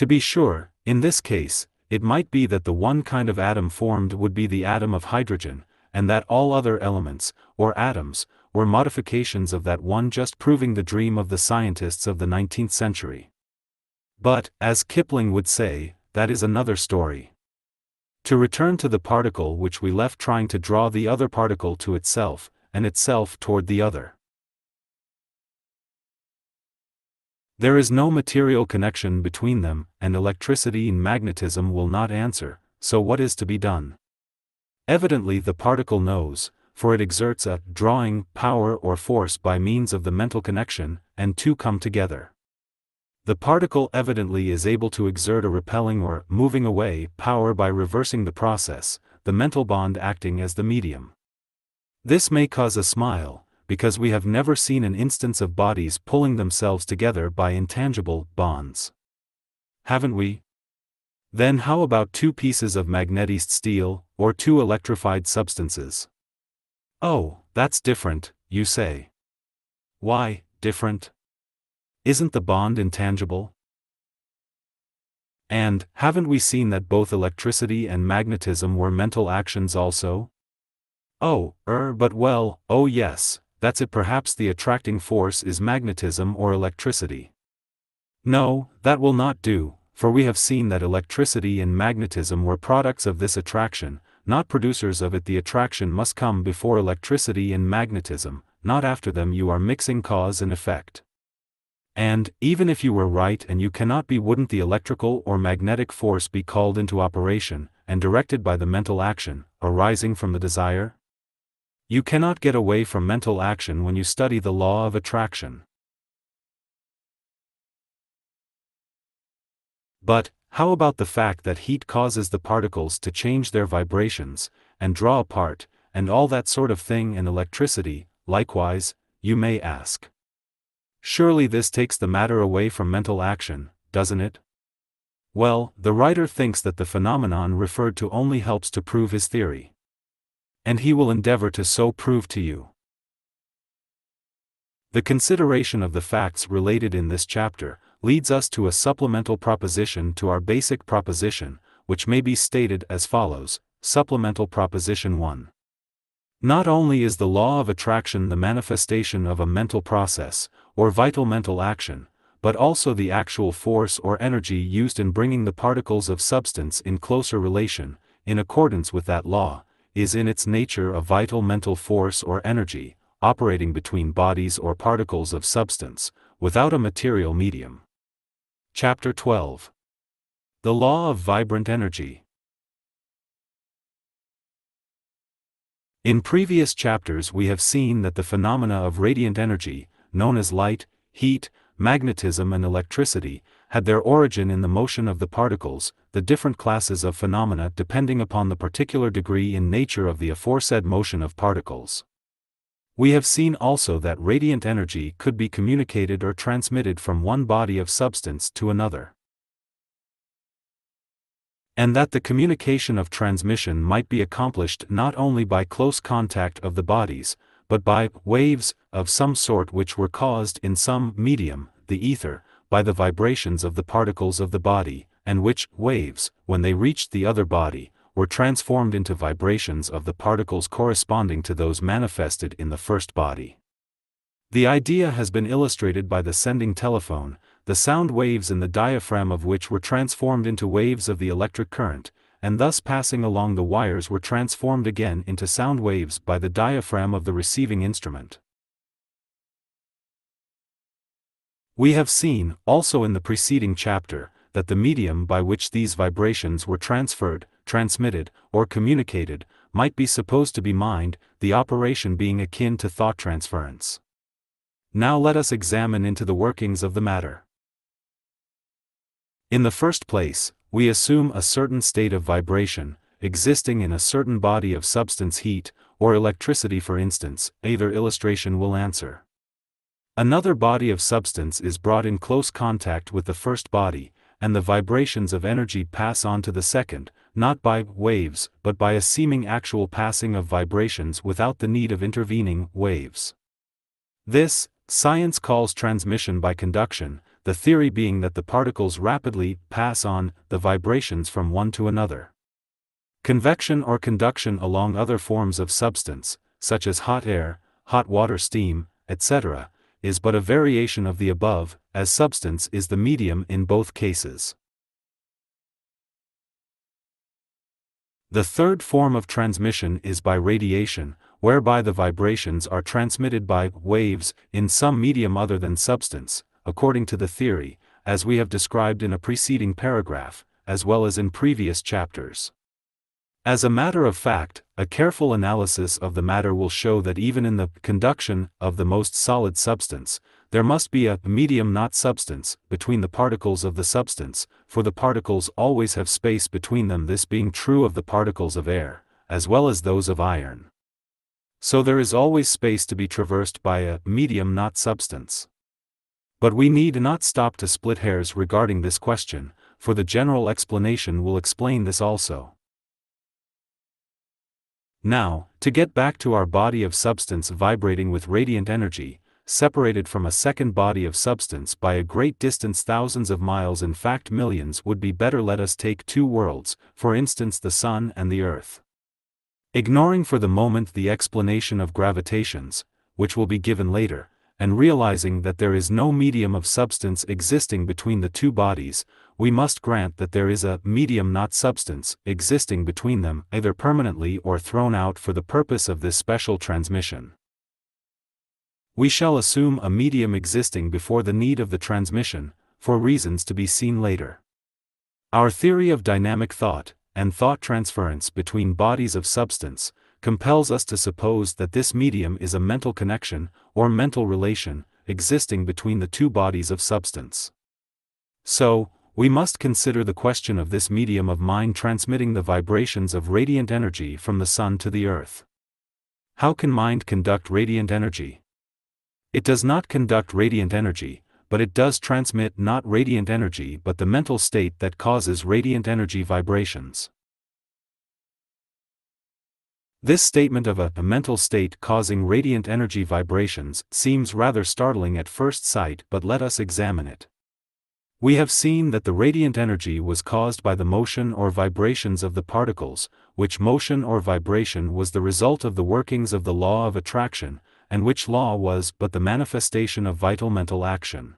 To be sure, in this case, it might be that the one kind of atom formed would be the atom of hydrogen, and that all other elements, or atoms, were modifications of that one just proving the dream of the scientists of the 19th century. But, as Kipling would say, that is another story. To return to the particle which we left trying to draw the other particle to itself, and itself toward the other. There is no material connection between them, and electricity and magnetism will not answer, so what is to be done? Evidently the particle knows, for it exerts a drawing power or force by means of the mental connection, and two come together. The particle evidently is able to exert a repelling or moving away power by reversing the process, the mental bond acting as the medium. This may cause a smile, because we have never seen an instance of bodies pulling themselves together by intangible bonds. Haven't we? Then how about two pieces of magnetized steel, or two electrified substances? Oh, that's different, you say. Why, different? Isn't the bond intangible? And, haven't we seen that both electricity and magnetism were mental actions also? Oh, er, but well, oh yes, that's it perhaps the attracting force is magnetism or electricity. No, that will not do, for we have seen that electricity and magnetism were products of this attraction, not producers of it the attraction must come before electricity and magnetism, not after them you are mixing cause and effect. And, even if you were right and you cannot be wouldn't the electrical or magnetic force be called into operation, and directed by the mental action, arising from the desire? You cannot get away from mental action when you study the law of attraction. But, how about the fact that heat causes the particles to change their vibrations, and draw apart, and all that sort of thing and electricity, likewise, you may ask. Surely this takes the matter away from mental action, doesn't it? Well, the writer thinks that the phenomenon referred to only helps to prove his theory and he will endeavor to so prove to you. The consideration of the facts related in this chapter, leads us to a supplemental proposition to our basic proposition, which may be stated as follows Supplemental Proposition 1. Not only is the law of attraction the manifestation of a mental process, or vital mental action, but also the actual force or energy used in bringing the particles of substance in closer relation, in accordance with that law, is in its nature a vital mental force or energy, operating between bodies or particles of substance, without a material medium. Chapter 12 The Law of Vibrant Energy In previous chapters we have seen that the phenomena of radiant energy, known as light, heat, magnetism and electricity, had their origin in the motion of the particles, the different classes of phenomena depending upon the particular degree in nature of the aforesaid motion of particles. We have seen also that radiant energy could be communicated or transmitted from one body of substance to another. And that the communication of transmission might be accomplished not only by close contact of the bodies, but by waves of some sort which were caused in some medium, the ether, by the vibrations of the particles of the body, and which waves, when they reached the other body, were transformed into vibrations of the particles corresponding to those manifested in the first body. The idea has been illustrated by the sending telephone, the sound waves in the diaphragm of which were transformed into waves of the electric current, and thus passing along the wires were transformed again into sound waves by the diaphragm of the receiving instrument. We have seen, also in the preceding chapter, that the medium by which these vibrations were transferred, transmitted, or communicated, might be supposed to be mind, the operation being akin to thought transference. Now let us examine into the workings of the matter. In the first place, we assume a certain state of vibration, existing in a certain body of substance heat, or electricity for instance, either illustration will answer. Another body of substance is brought in close contact with the first body, and the vibrations of energy pass on to the second, not by waves, but by a seeming actual passing of vibrations without the need of intervening waves. This, science calls transmission by conduction, the theory being that the particles rapidly pass on the vibrations from one to another. Convection or conduction along other forms of substance, such as hot air, hot water steam, etc., is but a variation of the above, as substance is the medium in both cases. The third form of transmission is by radiation, whereby the vibrations are transmitted by waves in some medium other than substance, according to the theory, as we have described in a preceding paragraph, as well as in previous chapters. As a matter of fact, a careful analysis of the matter will show that even in the conduction of the most solid substance, there must be a medium not substance between the particles of the substance, for the particles always have space between them, this being true of the particles of air, as well as those of iron. So there is always space to be traversed by a medium not substance. But we need not stop to split hairs regarding this question, for the general explanation will explain this also. Now, to get back to our body of substance vibrating with radiant energy, separated from a second body of substance by a great distance thousands of miles in fact millions would be better let us take two worlds, for instance the Sun and the Earth. Ignoring for the moment the explanation of gravitations, which will be given later, and realizing that there is no medium of substance existing between the two bodies, we must grant that there is a medium not substance existing between them either permanently or thrown out for the purpose of this special transmission. We shall assume a medium existing before the need of the transmission, for reasons to be seen later. Our theory of dynamic thought, and thought transference between bodies of substance, compels us to suppose that this medium is a mental connection, or mental relation, existing between the two bodies of substance. So, we must consider the question of this medium of mind transmitting the vibrations of radiant energy from the sun to the earth. How can mind conduct radiant energy? It does not conduct radiant energy, but it does transmit not radiant energy but the mental state that causes radiant energy vibrations. This statement of a, a, mental state causing radiant energy vibrations seems rather startling at first sight but let us examine it. We have seen that the radiant energy was caused by the motion or vibrations of the particles, which motion or vibration was the result of the workings of the law of attraction, and which law was but the manifestation of vital mental action.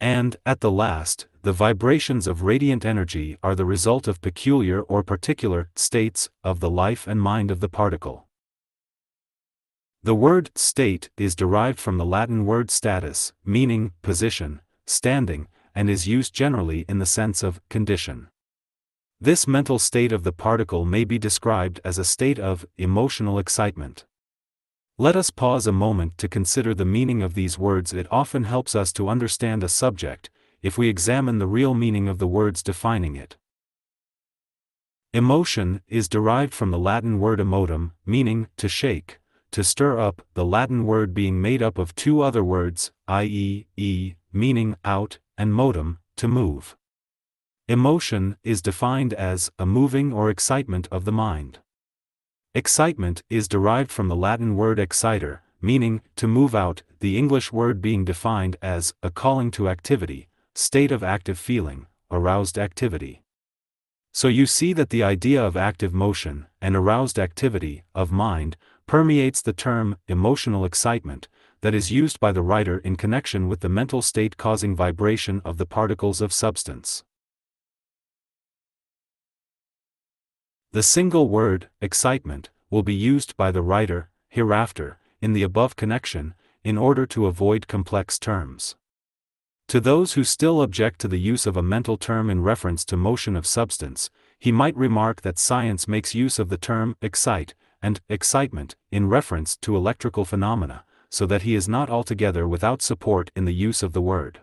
And, at the last, the vibrations of radiant energy are the result of peculiar or particular states of the life and mind of the particle. The word state is derived from the Latin word status, meaning position, standing, and is used generally in the sense of condition. This mental state of the particle may be described as a state of emotional excitement. Let us pause a moment to consider the meaning of these words. It often helps us to understand a subject, if we examine the real meaning of the words defining it. Emotion is derived from the Latin word emotum, meaning to shake, to stir up, the Latin word being made up of two other words, i.e., e, meaning out, and modem, to move. Emotion is defined as a moving or excitement of the mind. Excitement is derived from the Latin word exciter, meaning to move out, the English word being defined as a calling to activity, state of active feeling, aroused activity. So you see that the idea of active motion and aroused activity of mind permeates the term emotional excitement, that is used by the writer in connection with the mental state causing vibration of the particles of substance. The single word, excitement, will be used by the writer, hereafter, in the above connection, in order to avoid complex terms. To those who still object to the use of a mental term in reference to motion of substance, he might remark that science makes use of the term excite and excitement in reference to electrical phenomena, so that he is not altogether without support in the use of the word.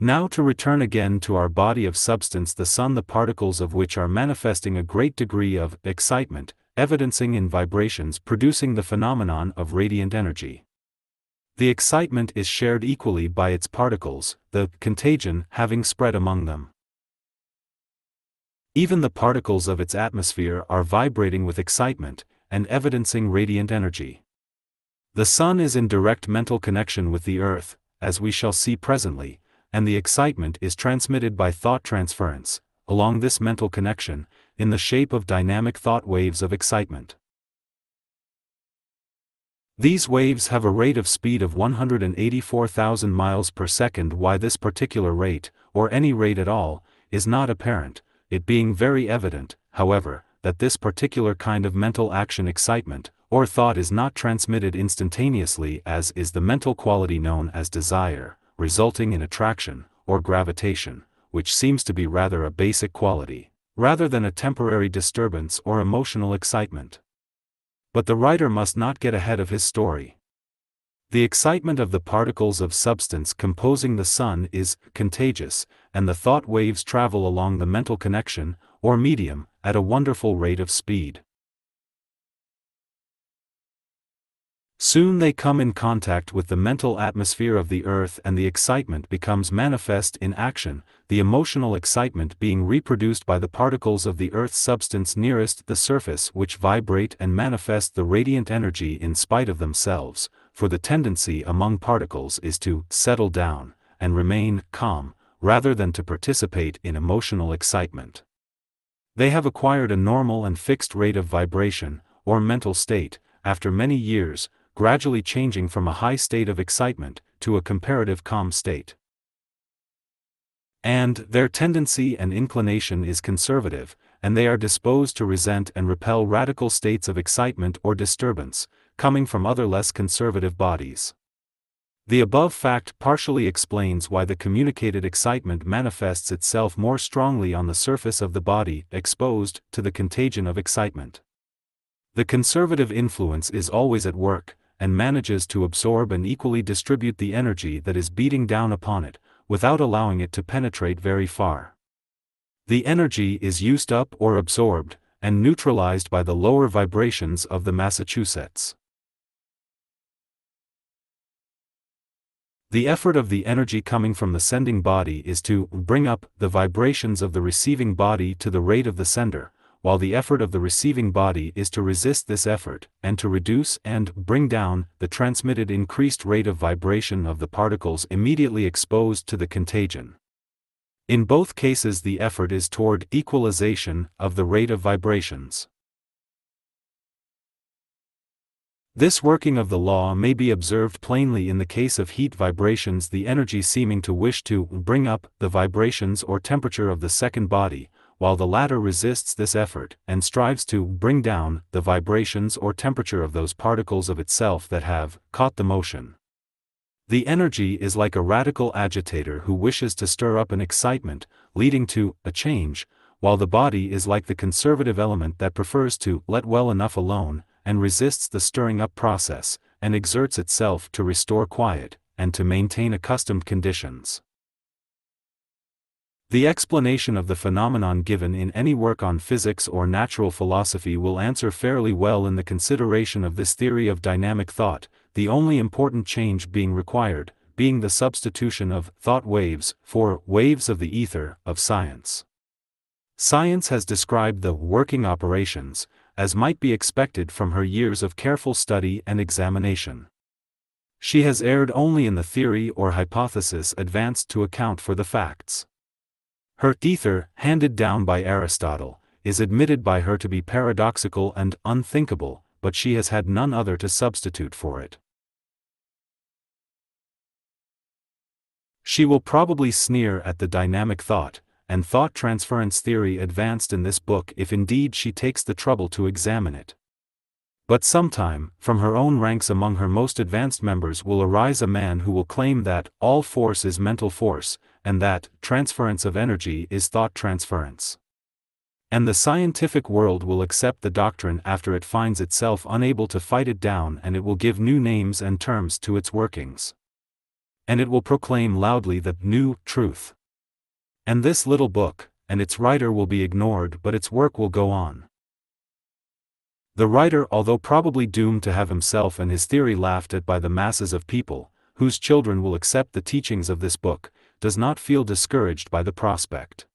Now to return again to our body of substance the sun the particles of which are manifesting a great degree of excitement, evidencing in vibrations producing the phenomenon of radiant energy. The excitement is shared equally by its particles, the contagion having spread among them. Even the particles of its atmosphere are vibrating with excitement, and evidencing radiant energy. The Sun is in direct mental connection with the Earth, as we shall see presently, and the excitement is transmitted by thought transference, along this mental connection, in the shape of dynamic thought waves of excitement. These waves have a rate of speed of 184,000 miles per second. Why this particular rate, or any rate at all, is not apparent, it being very evident, however, that this particular kind of mental action excitement, or thought is not transmitted instantaneously as is the mental quality known as desire, resulting in attraction, or gravitation, which seems to be rather a basic quality, rather than a temporary disturbance or emotional excitement. But the writer must not get ahead of his story. The excitement of the particles of substance composing the sun is contagious, and the thought waves travel along the mental connection, or medium, at a wonderful rate of speed. Soon they come in contact with the mental atmosphere of the earth and the excitement becomes manifest in action, the emotional excitement being reproduced by the particles of the earth's substance nearest the surface which vibrate and manifest the radiant energy in spite of themselves, for the tendency among particles is to settle down and remain calm, rather than to participate in emotional excitement. They have acquired a normal and fixed rate of vibration, or mental state, after many years, gradually changing from a high state of excitement to a comparative calm state. And their tendency and inclination is conservative, and they are disposed to resent and repel radical states of excitement or disturbance, coming from other less conservative bodies. The above fact partially explains why the communicated excitement manifests itself more strongly on the surface of the body exposed to the contagion of excitement. The conservative influence is always at work, and manages to absorb and equally distribute the energy that is beating down upon it, without allowing it to penetrate very far. The energy is used up or absorbed, and neutralized by the lower vibrations of the Massachusetts. The effort of the energy coming from the sending body is to bring up the vibrations of the receiving body to the rate of the sender, while the effort of the receiving body is to resist this effort, and to reduce and bring down the transmitted increased rate of vibration of the particles immediately exposed to the contagion. In both cases the effort is toward equalization of the rate of vibrations. This working of the law may be observed plainly in the case of heat vibrations the energy seeming to wish to bring up the vibrations or temperature of the second body, while the latter resists this effort and strives to bring down the vibrations or temperature of those particles of itself that have caught the motion. The energy is like a radical agitator who wishes to stir up an excitement, leading to a change, while the body is like the conservative element that prefers to let well enough alone, and resists the stirring up process, and exerts itself to restore quiet, and to maintain accustomed conditions. The explanation of the phenomenon given in any work on physics or natural philosophy will answer fairly well in the consideration of this theory of dynamic thought, the only important change being required, being the substitution of thought waves for waves of the ether of science. Science has described the working operations, as might be expected from her years of careful study and examination. She has erred only in the theory or hypothesis advanced to account for the facts. Her ether, handed down by Aristotle, is admitted by her to be paradoxical and unthinkable, but she has had none other to substitute for it. She will probably sneer at the dynamic thought, and thought transference theory advanced in this book if indeed she takes the trouble to examine it. But sometime, from her own ranks among her most advanced members will arise a man who will claim that all force is mental force, and that transference of energy is thought transference. And the scientific world will accept the doctrine after it finds itself unable to fight it down and it will give new names and terms to its workings. And it will proclaim loudly the new truth. And this little book, and its writer will be ignored but its work will go on. The writer although probably doomed to have himself and his theory laughed at by the masses of people, whose children will accept the teachings of this book, does not feel discouraged by the prospect.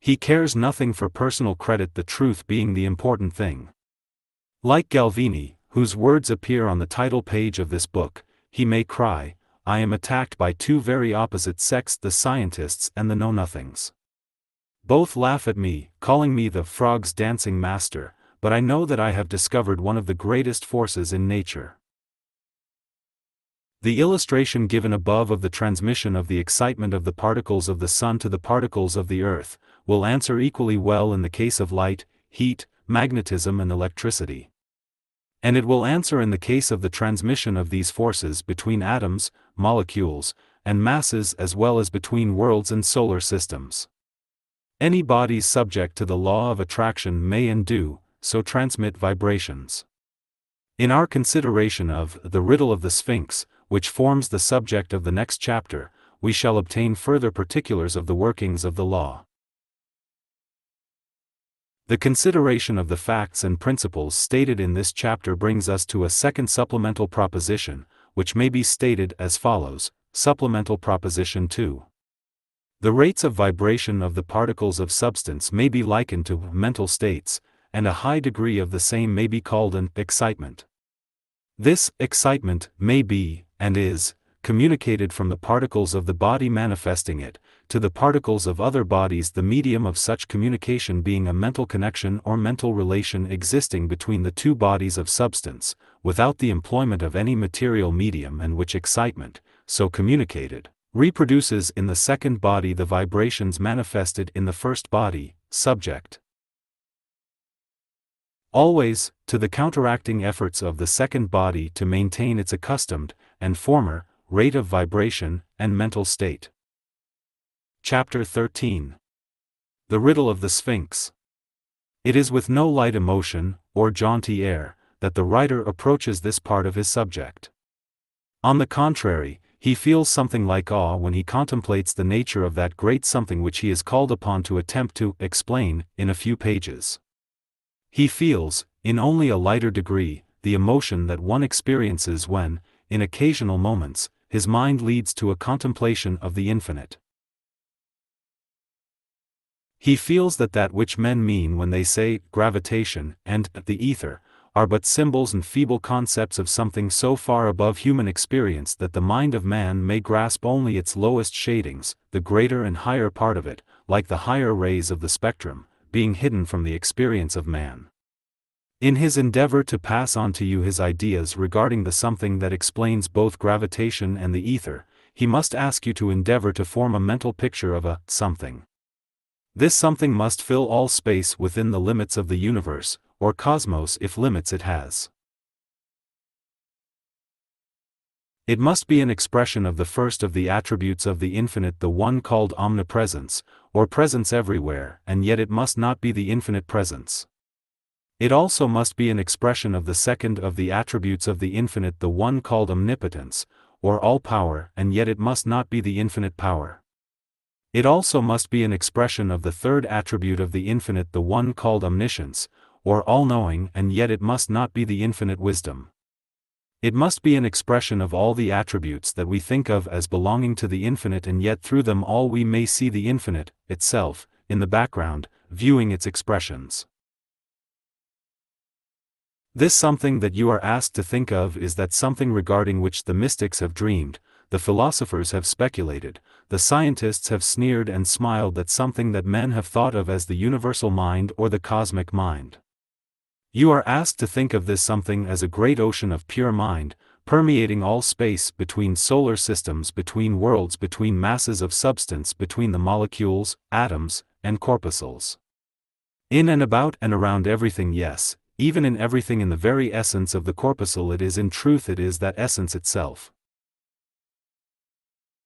He cares nothing for personal credit the truth being the important thing. Like Galvani, whose words appear on the title page of this book, he may cry, I am attacked by two very opposite sects the scientists and the know-nothings. Both laugh at me, calling me the frog's dancing master, but I know that I have discovered one of the greatest forces in nature. The illustration given above of the transmission of the excitement of the particles of the sun to the particles of the earth, will answer equally well in the case of light, heat, magnetism and electricity. And it will answer in the case of the transmission of these forces between atoms, molecules, and masses as well as between worlds and solar systems. Any bodies subject to the law of attraction may and do, so transmit vibrations. In our consideration of the riddle of the Sphinx, which forms the subject of the next chapter, we shall obtain further particulars of the workings of the law. The consideration of the facts and principles stated in this chapter brings us to a second supplemental proposition, which may be stated as follows Supplemental Proposition 2. The rates of vibration of the particles of substance may be likened to mental states, and a high degree of the same may be called an excitement. This excitement may be, and is, communicated from the particles of the body manifesting it, to the particles of other bodies the medium of such communication being a mental connection or mental relation existing between the two bodies of substance, without the employment of any material medium and which excitement, so communicated, reproduces in the second body the vibrations manifested in the first body, subject. Always, to the counteracting efforts of the second body to maintain its accustomed, and former, rate of vibration, and mental state. Chapter 13 The Riddle of the Sphinx. It is with no light emotion, or jaunty air, that the writer approaches this part of his subject. On the contrary, he feels something like awe when he contemplates the nature of that great something which he is called upon to attempt to explain in a few pages. He feels, in only a lighter degree, the emotion that one experiences when, in occasional moments, his mind leads to a contemplation of the infinite. He feels that that which men mean when they say gravitation and the ether are but symbols and feeble concepts of something so far above human experience that the mind of man may grasp only its lowest shadings, the greater and higher part of it, like the higher rays of the spectrum, being hidden from the experience of man. In his endeavor to pass on to you his ideas regarding the something that explains both gravitation and the ether, he must ask you to endeavor to form a mental picture of a something. This something must fill all space within the limits of the universe, or cosmos if limits it has. It must be an expression of the first of the attributes of the infinite, the one called omnipresence, or presence everywhere, and yet it must not be the infinite presence. It also must be an expression of the second of the attributes of the infinite, the one called omnipotence, or all power, and yet it must not be the infinite power. It also must be an expression of the third attribute of the infinite, the one called omniscience, or all knowing, and yet it must not be the infinite wisdom. It must be an expression of all the attributes that we think of as belonging to the infinite and yet through them all we may see the infinite, itself, in the background, viewing its expressions. This something that you are asked to think of is that something regarding which the mystics have dreamed, the philosophers have speculated, the scientists have sneered and smiled that something that men have thought of as the universal mind or the cosmic mind. You are asked to think of this something as a great ocean of pure mind, permeating all space between solar systems, between worlds, between masses of substance, between the molecules, atoms, and corpuscles. In and about and around everything, yes, even in everything in the very essence of the corpuscle, it is in truth, it is that essence itself.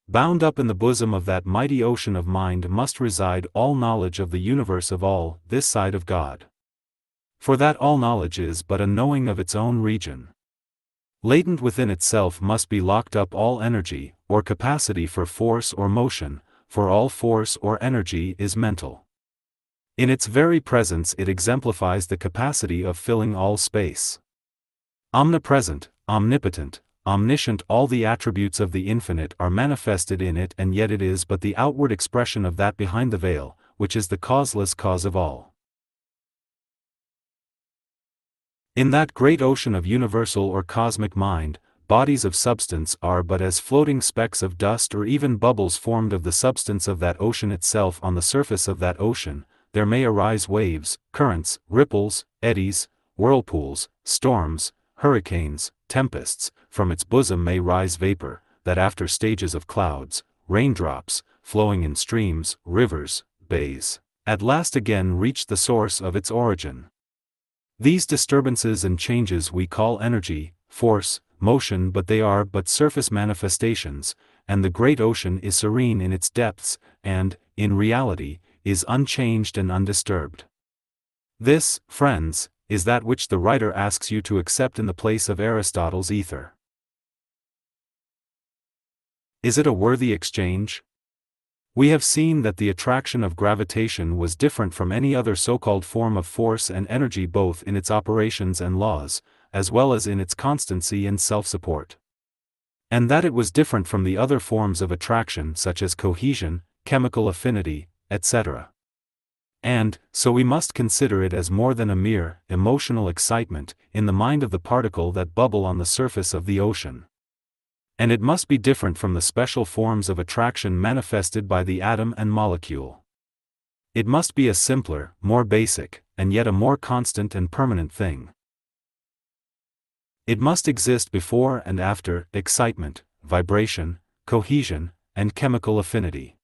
Bound up in the bosom of that mighty ocean of mind must reside all knowledge of the universe of all, this side of God for that all knowledge is but a knowing of its own region. Latent within itself must be locked up all energy, or capacity for force or motion, for all force or energy is mental. In its very presence it exemplifies the capacity of filling all space. Omnipresent, omnipotent, omniscient all the attributes of the infinite are manifested in it and yet it is but the outward expression of that behind the veil, which is the causeless cause of all. In that great ocean of universal or cosmic mind, bodies of substance are but as floating specks of dust or even bubbles formed of the substance of that ocean itself on the surface of that ocean, there may arise waves, currents, ripples, eddies, whirlpools, storms, hurricanes, tempests, from its bosom may rise vapor, that after stages of clouds, raindrops, flowing in streams, rivers, bays, at last again reach the source of its origin. These disturbances and changes we call energy, force, motion but they are but surface manifestations, and the great ocean is serene in its depths, and, in reality, is unchanged and undisturbed. This, friends, is that which the writer asks you to accept in the place of Aristotle's ether. Is it a worthy exchange? We have seen that the attraction of gravitation was different from any other so-called form of force and energy both in its operations and laws, as well as in its constancy and self-support. And that it was different from the other forms of attraction such as cohesion, chemical affinity, etc. And, so we must consider it as more than a mere, emotional excitement, in the mind of the particle that bubble on the surface of the ocean and it must be different from the special forms of attraction manifested by the atom and molecule. It must be a simpler, more basic, and yet a more constant and permanent thing. It must exist before and after excitement, vibration, cohesion, and chemical affinity.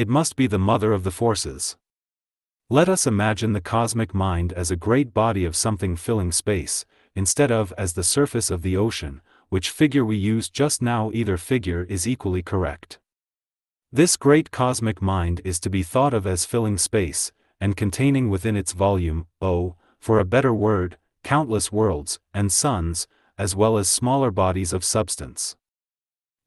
It must be the mother of the forces. Let us imagine the cosmic mind as a great body of something filling space, instead of as the surface of the ocean, which figure we used just now either figure is equally correct. This great cosmic mind is to be thought of as filling space, and containing within its volume, oh, for a better word, countless worlds, and suns, as well as smaller bodies of substance.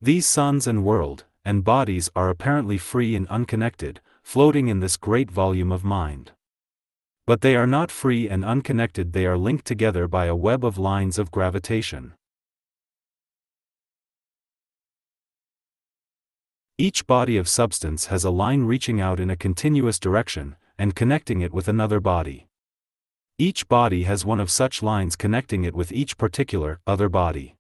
These suns and world, and bodies are apparently free and unconnected, floating in this great volume of mind. But they are not free and unconnected, they are linked together by a web of lines of gravitation. Each body of substance has a line reaching out in a continuous direction, and connecting it with another body. Each body has one of such lines connecting it with each particular other body.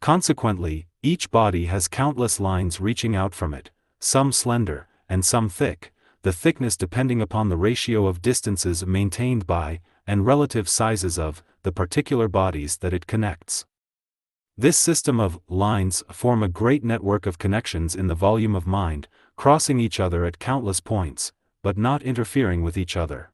Consequently, each body has countless lines reaching out from it, some slender, and some thick, the thickness depending upon the ratio of distances maintained by, and relative sizes of, the particular bodies that it connects. This system of lines form a great network of connections in the volume of mind, crossing each other at countless points, but not interfering with each other.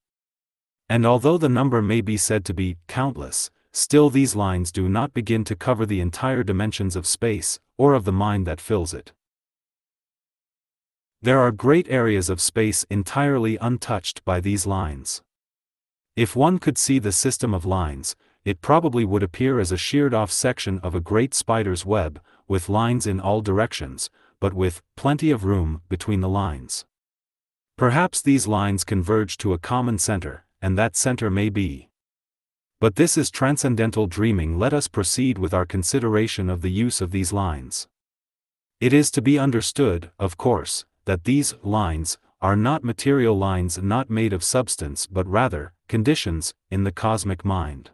And although the number may be said to be countless, still these lines do not begin to cover the entire dimensions of space, or of the mind that fills it. There are great areas of space entirely untouched by these lines. If one could see the system of lines, it probably would appear as a sheared off section of a great spider's web, with lines in all directions, but with plenty of room between the lines. Perhaps these lines converge to a common center, and that center may be but this is transcendental dreaming. Let us proceed with our consideration of the use of these lines. It is to be understood, of course, that these lines are not material lines not made of substance but rather conditions in the cosmic mind.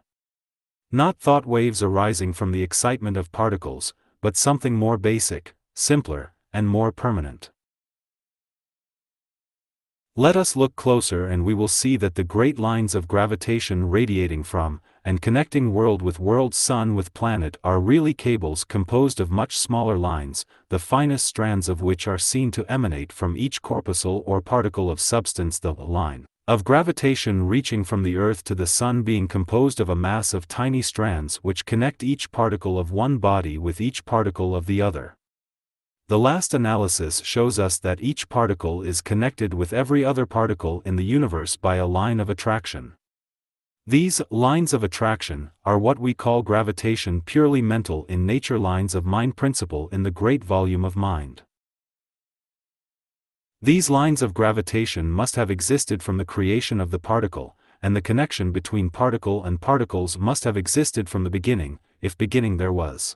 Not thought waves arising from the excitement of particles, but something more basic, simpler, and more permanent. Let us look closer and we will see that the great lines of gravitation radiating from, and connecting world with world sun with planet are really cables composed of much smaller lines, the finest strands of which are seen to emanate from each corpuscle or particle of substance the line of gravitation reaching from the earth to the sun being composed of a mass of tiny strands which connect each particle of one body with each particle of the other. The last analysis shows us that each particle is connected with every other particle in the universe by a line of attraction. These lines of attraction are what we call gravitation purely mental in nature lines of mind principle in the great volume of mind. These lines of gravitation must have existed from the creation of the particle, and the connection between particle and particles must have existed from the beginning, if beginning there was.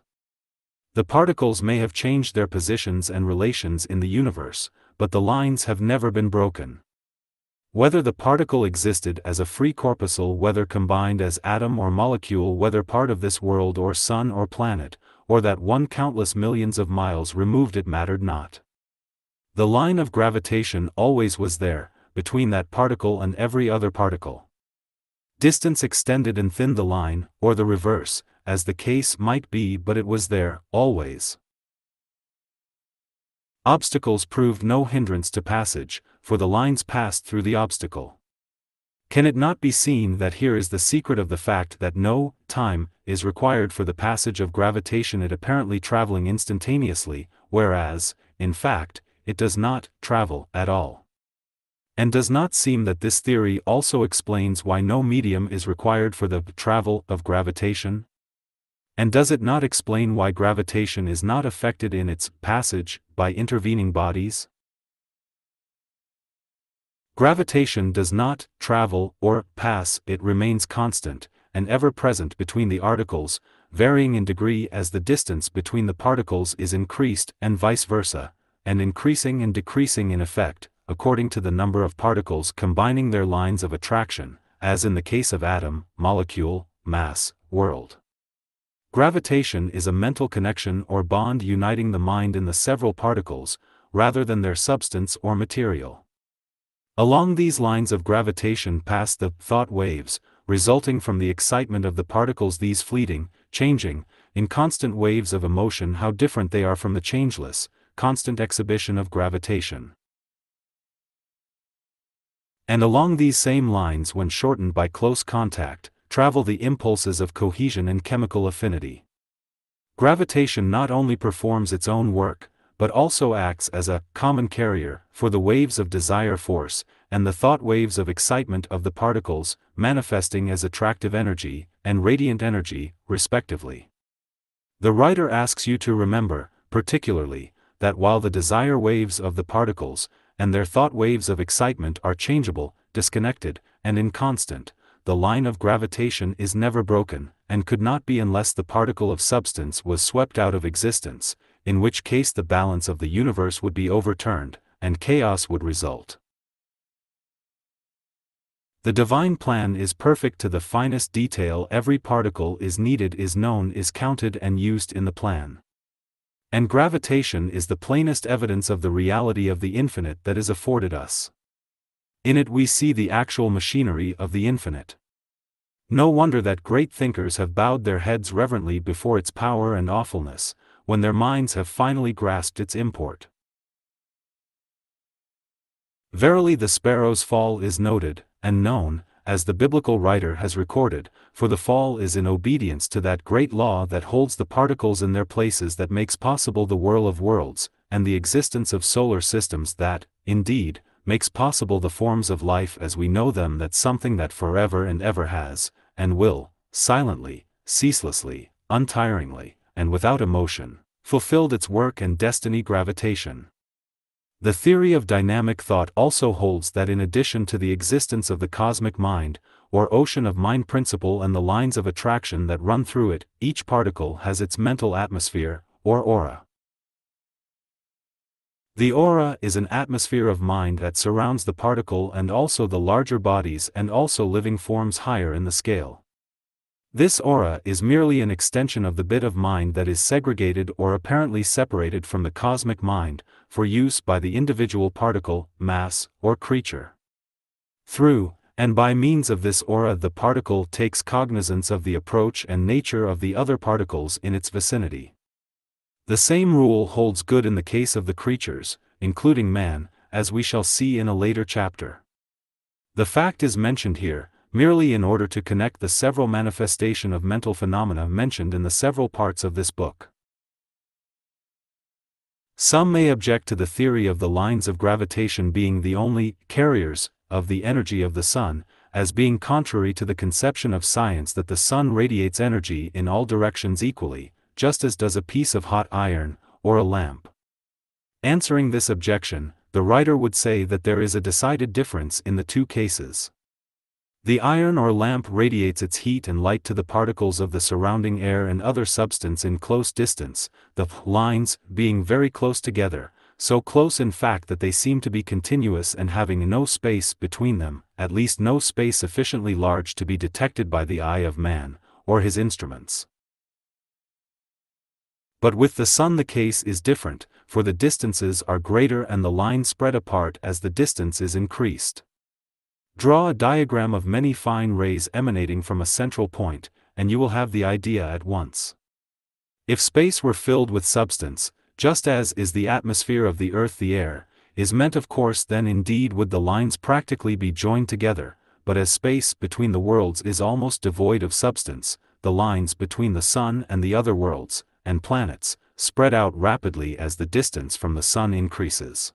The particles may have changed their positions and relations in the universe, but the lines have never been broken. Whether the particle existed as a free corpuscle, whether combined as atom or molecule, whether part of this world or sun or planet, or that one countless millions of miles removed it mattered not. The line of gravitation always was there, between that particle and every other particle. Distance extended and thinned the line, or the reverse, as the case might be, but it was there, always. Obstacles proved no hindrance to passage, for the lines passed through the obstacle. Can it not be seen that here is the secret of the fact that no time is required for the passage of gravitation, it apparently traveling instantaneously, whereas, in fact, it does not travel at all? And does not seem that this theory also explains why no medium is required for the travel of gravitation? And does it not explain why gravitation is not affected in its passage by intervening bodies? Gravitation does not travel or pass, it remains constant and ever present between the articles, varying in degree as the distance between the particles is increased and vice versa, and increasing and decreasing in effect, according to the number of particles combining their lines of attraction, as in the case of atom, molecule, mass, world. Gravitation is a mental connection or bond uniting the mind in the several particles, rather than their substance or material. Along these lines of gravitation pass the thought waves, resulting from the excitement of the particles these fleeting, changing, in constant waves of emotion how different they are from the changeless, constant exhibition of gravitation. And along these same lines when shortened by close contact, travel the impulses of cohesion and chemical affinity. Gravitation not only performs its own work, but also acts as a common carrier for the waves of desire force and the thought waves of excitement of the particles, manifesting as attractive energy and radiant energy, respectively. The writer asks you to remember, particularly, that while the desire waves of the particles and their thought waves of excitement are changeable, disconnected, and inconstant, the line of gravitation is never broken, and could not be unless the particle of substance was swept out of existence, in which case the balance of the universe would be overturned, and chaos would result. The divine plan is perfect to the finest detail every particle is needed is known is counted and used in the plan. And gravitation is the plainest evidence of the reality of the infinite that is afforded us. In it we see the actual machinery of the infinite. No wonder that great thinkers have bowed their heads reverently before its power and awfulness, when their minds have finally grasped its import. Verily the sparrow's fall is noted, and known, as the biblical writer has recorded, for the fall is in obedience to that great law that holds the particles in their places that makes possible the whirl of worlds, and the existence of solar systems that, indeed, makes possible the forms of life as we know them that something that forever and ever has, and will, silently, ceaselessly, untiringly, and without emotion, fulfilled its work and destiny gravitation. The theory of dynamic thought also holds that in addition to the existence of the cosmic mind, or ocean of mind principle and the lines of attraction that run through it, each particle has its mental atmosphere, or aura. The aura is an atmosphere of mind that surrounds the particle and also the larger bodies and also living forms higher in the scale. This aura is merely an extension of the bit of mind that is segregated or apparently separated from the cosmic mind, for use by the individual particle, mass, or creature. Through, and by means of this aura the particle takes cognizance of the approach and nature of the other particles in its vicinity. The same rule holds good in the case of the creatures, including man, as we shall see in a later chapter. The fact is mentioned here, merely in order to connect the several manifestation of mental phenomena mentioned in the several parts of this book. Some may object to the theory of the lines of gravitation being the only carriers of the energy of the sun, as being contrary to the conception of science that the sun radiates energy in all directions equally, just as does a piece of hot iron, or a lamp. Answering this objection, the writer would say that there is a decided difference in the two cases. The iron or lamp radiates its heat and light to the particles of the surrounding air and other substance in close distance, the lines being very close together, so close in fact that they seem to be continuous and having no space between them, at least no space sufficiently large to be detected by the eye of man, or his instruments. But with the Sun the case is different, for the distances are greater and the line spread apart as the distance is increased. Draw a diagram of many fine rays emanating from a central point, and you will have the idea at once. If space were filled with substance, just as is the atmosphere of the earth the air, is meant of course then indeed would the lines practically be joined together, but as space between the worlds is almost devoid of substance, the lines between the sun and the other worlds, and planets, spread out rapidly as the distance from the Sun increases.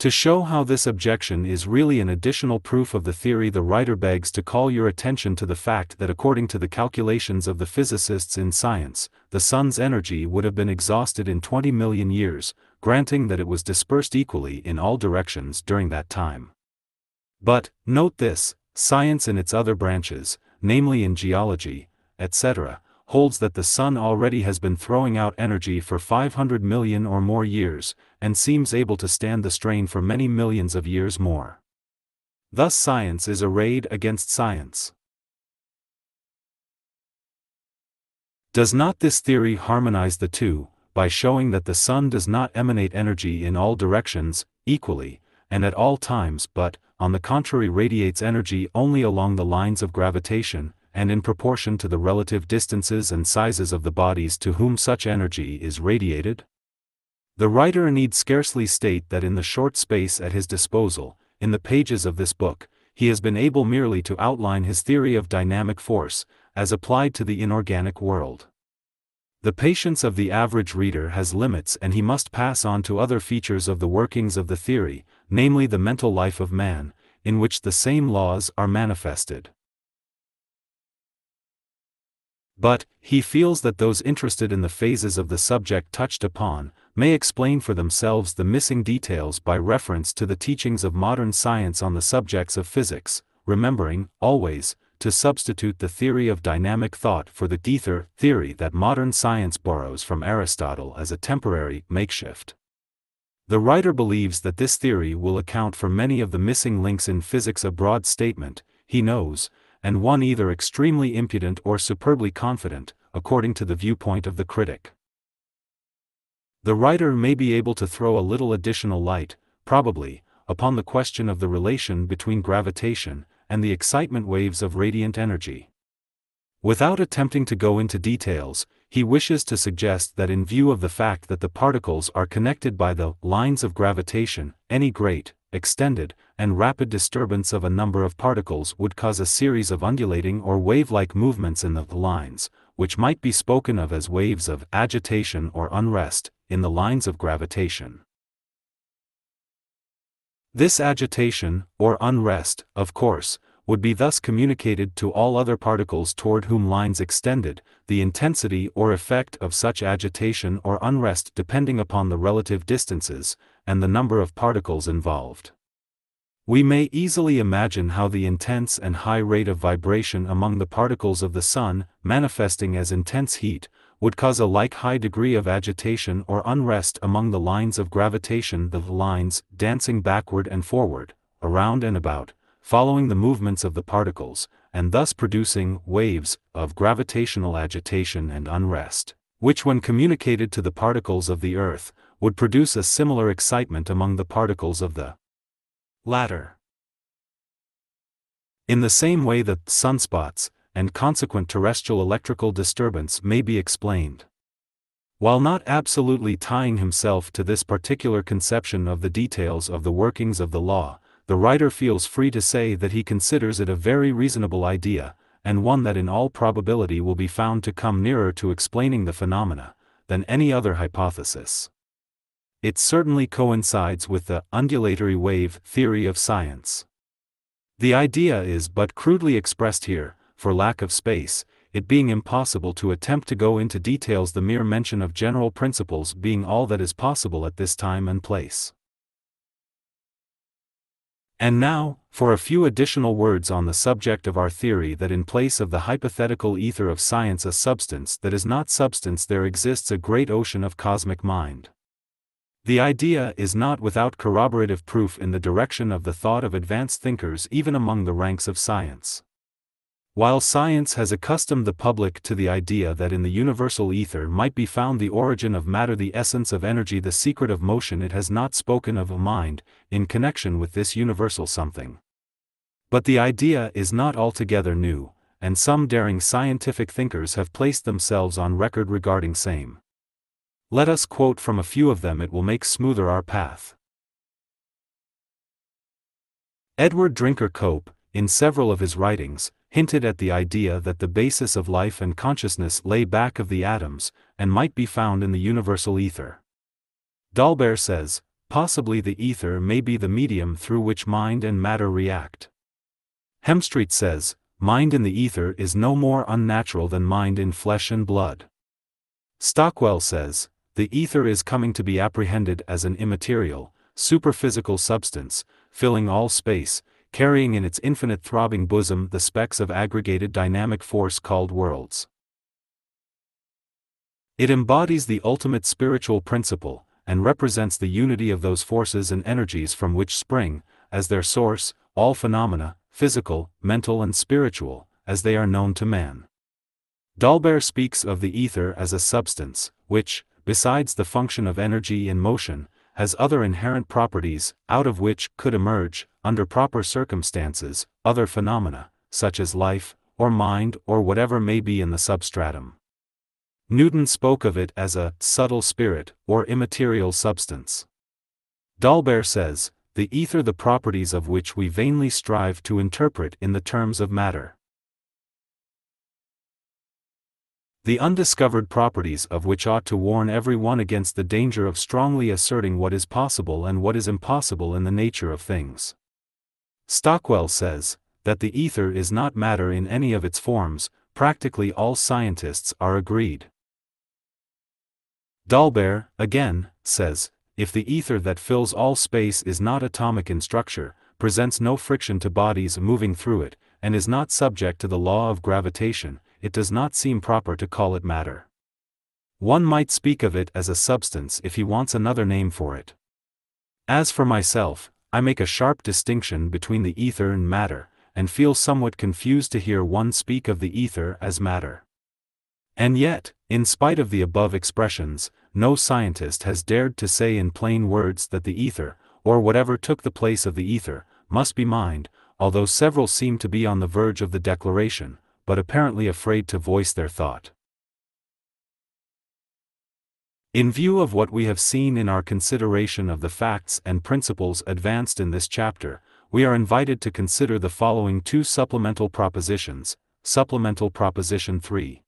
To show how this objection is really an additional proof of the theory the writer begs to call your attention to the fact that according to the calculations of the physicists in science, the Sun's energy would have been exhausted in 20 million years, granting that it was dispersed equally in all directions during that time. But, note this, science in its other branches, namely in geology, etc., holds that the Sun already has been throwing out energy for 500 million or more years, and seems able to stand the strain for many millions of years more. Thus science is arrayed against science. Does not this theory harmonize the two, by showing that the Sun does not emanate energy in all directions, equally, and at all times but, on the contrary radiates energy only along the lines of gravitation, and in proportion to the relative distances and sizes of the bodies to whom such energy is radiated? The writer need scarcely state that in the short space at his disposal, in the pages of this book, he has been able merely to outline his theory of dynamic force, as applied to the inorganic world. The patience of the average reader has limits and he must pass on to other features of the workings of the theory, namely the mental life of man, in which the same laws are manifested. But, he feels that those interested in the phases of the subject touched upon, may explain for themselves the missing details by reference to the teachings of modern science on the subjects of physics, remembering, always, to substitute the theory of dynamic thought for the ether theory that modern science borrows from Aristotle as a temporary makeshift. The writer believes that this theory will account for many of the missing links in physics a broad statement, he knows, and one either extremely impudent or superbly confident, according to the viewpoint of the critic. The writer may be able to throw a little additional light, probably, upon the question of the relation between gravitation and the excitement waves of radiant energy. Without attempting to go into details, he wishes to suggest that in view of the fact that the particles are connected by the lines of gravitation, any great, extended, and rapid disturbance of a number of particles would cause a series of undulating or wave-like movements in the lines, which might be spoken of as waves of agitation or unrest, in the lines of gravitation. This agitation, or unrest, of course, would be thus communicated to all other particles toward whom lines extended, the intensity or effect of such agitation or unrest depending upon the relative distances, and the number of particles involved. We may easily imagine how the intense and high rate of vibration among the particles of the Sun, manifesting as intense heat, would cause a like high degree of agitation or unrest among the lines of gravitation the lines dancing backward and forward, around and about, following the movements of the particles, and thus producing waves of gravitational agitation and unrest, which when communicated to the particles of the Earth, would produce a similar excitement among the particles of the latter. In the same way that sunspots, and consequent terrestrial electrical disturbance may be explained. While not absolutely tying himself to this particular conception of the details of the workings of the law, the writer feels free to say that he considers it a very reasonable idea, and one that in all probability will be found to come nearer to explaining the phenomena, than any other hypothesis. It certainly coincides with the undulatory wave theory of science. The idea is but crudely expressed here, for lack of space, it being impossible to attempt to go into details the mere mention of general principles being all that is possible at this time and place. And now, for a few additional words on the subject of our theory that in place of the hypothetical ether of science a substance that is not substance there exists a great ocean of cosmic mind. The idea is not without corroborative proof in the direction of the thought of advanced thinkers even among the ranks of science. While science has accustomed the public to the idea that in the universal ether might be found the origin of matter, the essence of energy, the secret of motion, it has not spoken of a mind, in connection with this universal something. But the idea is not altogether new, and some daring scientific thinkers have placed themselves on record regarding same. Let us quote from a few of them, it will make smoother our path. Edward Drinker Cope, in several of his writings, hinted at the idea that the basis of life and consciousness lay back of the atoms, and might be found in the universal ether. Dolbear says, possibly the ether may be the medium through which mind and matter react. Hemstreet says, mind in the ether is no more unnatural than mind in flesh and blood. Stockwell says, the ether is coming to be apprehended as an immaterial, superphysical substance, filling all space, carrying in its infinite throbbing bosom the specks of aggregated dynamic force called worlds. It embodies the ultimate spiritual principle, and represents the unity of those forces and energies from which spring, as their source, all phenomena, physical, mental and spiritual, as they are known to man. Dolbear speaks of the ether as a substance, which, besides the function of energy in motion, has other inherent properties, out of which could emerge, under proper circumstances, other phenomena, such as life, or mind, or whatever may be in the substratum. Newton spoke of it as a subtle spirit, or immaterial substance. Dolbear says, the ether the properties of which we vainly strive to interpret in the terms of matter. The undiscovered properties of which ought to warn every one against the danger of strongly asserting what is possible and what is impossible in the nature of things. Stockwell says, that the ether is not matter in any of its forms, practically all scientists are agreed. Dolbear, again, says, if the ether that fills all space is not atomic in structure, presents no friction to bodies moving through it, and is not subject to the law of gravitation, it does not seem proper to call it matter. One might speak of it as a substance if he wants another name for it. As for myself, I make a sharp distinction between the ether and matter, and feel somewhat confused to hear one speak of the ether as matter. And yet, in spite of the above expressions, no scientist has dared to say in plain words that the ether, or whatever took the place of the ether, must be mind, although several seem to be on the verge of the declaration, but apparently afraid to voice their thought. In view of what we have seen in our consideration of the facts and principles advanced in this chapter, we are invited to consider the following two supplemental propositions. Supplemental Proposition 3.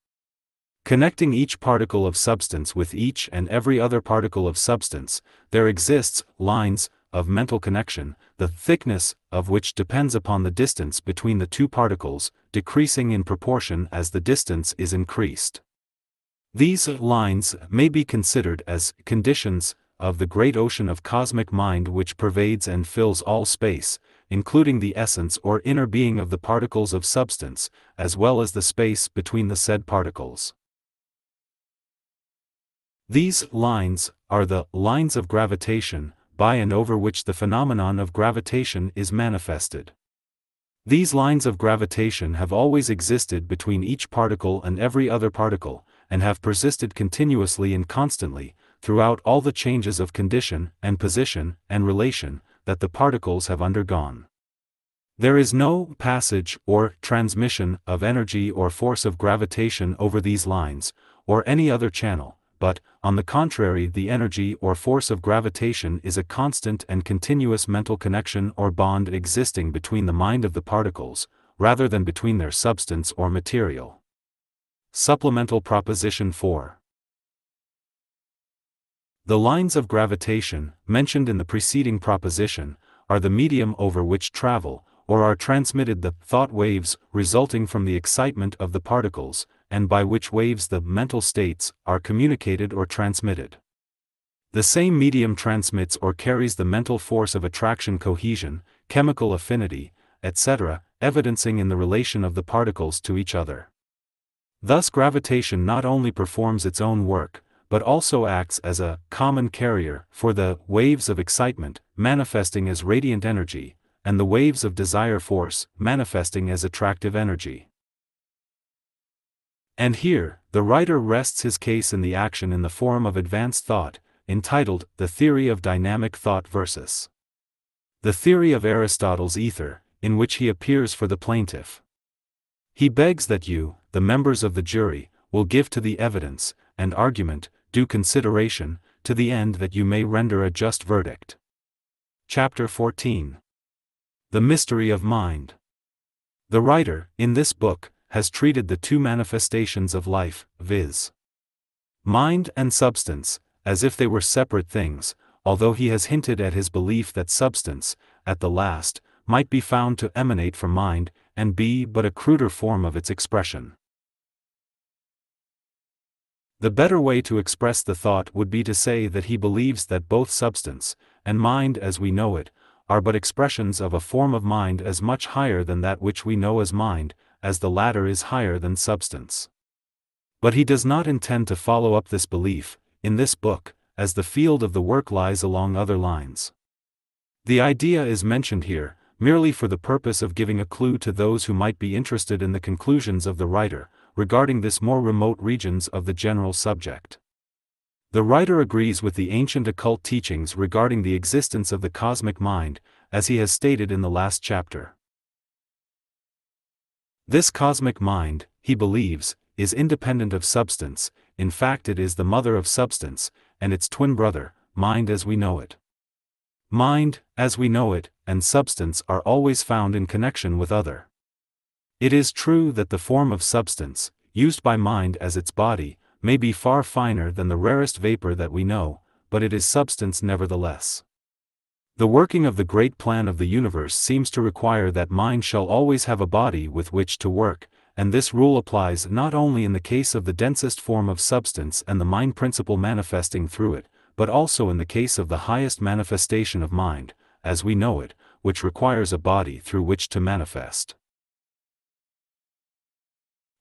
Connecting each particle of substance with each and every other particle of substance, there exists lines of mental connection, the thickness of which depends upon the distance between the two particles, decreasing in proportion as the distance is increased. These lines may be considered as conditions of the great ocean of cosmic mind which pervades and fills all space, including the essence or inner being of the particles of substance, as well as the space between the said particles. These lines are the lines of gravitation, by and over which the phenomenon of gravitation is manifested. These lines of gravitation have always existed between each particle and every other particle, and have persisted continuously and constantly, throughout all the changes of condition, and position, and relation, that the particles have undergone. There is no passage or transmission of energy or force of gravitation over these lines, or any other channel, but, on the contrary, the energy or force of gravitation is a constant and continuous mental connection or bond existing between the mind of the particles, rather than between their substance or material. Supplemental Proposition 4 The lines of gravitation, mentioned in the preceding proposition, are the medium over which travel, or are transmitted the thought waves resulting from the excitement of the particles, and by which waves the mental states are communicated or transmitted. The same medium transmits or carries the mental force of attraction cohesion, chemical affinity, etc., evidencing in the relation of the particles to each other. Thus gravitation not only performs its own work, but also acts as a common carrier for the waves of excitement, manifesting as radiant energy, and the waves of desire force, manifesting as attractive energy. And here, the writer rests his case in the action in the form of advanced thought, entitled The Theory of Dynamic Thought versus The Theory of Aristotle's Ether, in which he appears for the plaintiff. He begs that you, the members of the jury, will give to the evidence, and argument, due consideration, to the end that you may render a just verdict. Chapter 14 The Mystery of Mind. The writer, in this book, has treated the two manifestations of life, viz. mind and substance, as if they were separate things, although he has hinted at his belief that substance, at the last, might be found to emanate from mind, and be but a cruder form of its expression. The better way to express the thought would be to say that he believes that both substance, and mind as we know it, are but expressions of a form of mind as much higher than that which we know as mind, as the latter is higher than substance. But he does not intend to follow up this belief, in this book, as the field of the work lies along other lines. The idea is mentioned here, merely for the purpose of giving a clue to those who might be interested in the conclusions of the writer, regarding this more remote regions of the general subject. The writer agrees with the ancient occult teachings regarding the existence of the cosmic mind, as he has stated in the last chapter. This cosmic mind, he believes, is independent of substance, in fact, it is the mother of substance, and its twin brother, mind as we know it. Mind, as we know it, and substance are always found in connection with other. It is true that the form of substance, used by mind as its body, may be far finer than the rarest vapor that we know, but it is substance nevertheless. The working of the great plan of the universe seems to require that mind shall always have a body with which to work, and this rule applies not only in the case of the densest form of substance and the mind principle manifesting through it, but also in the case of the highest manifestation of mind, as we know it, which requires a body through which to manifest.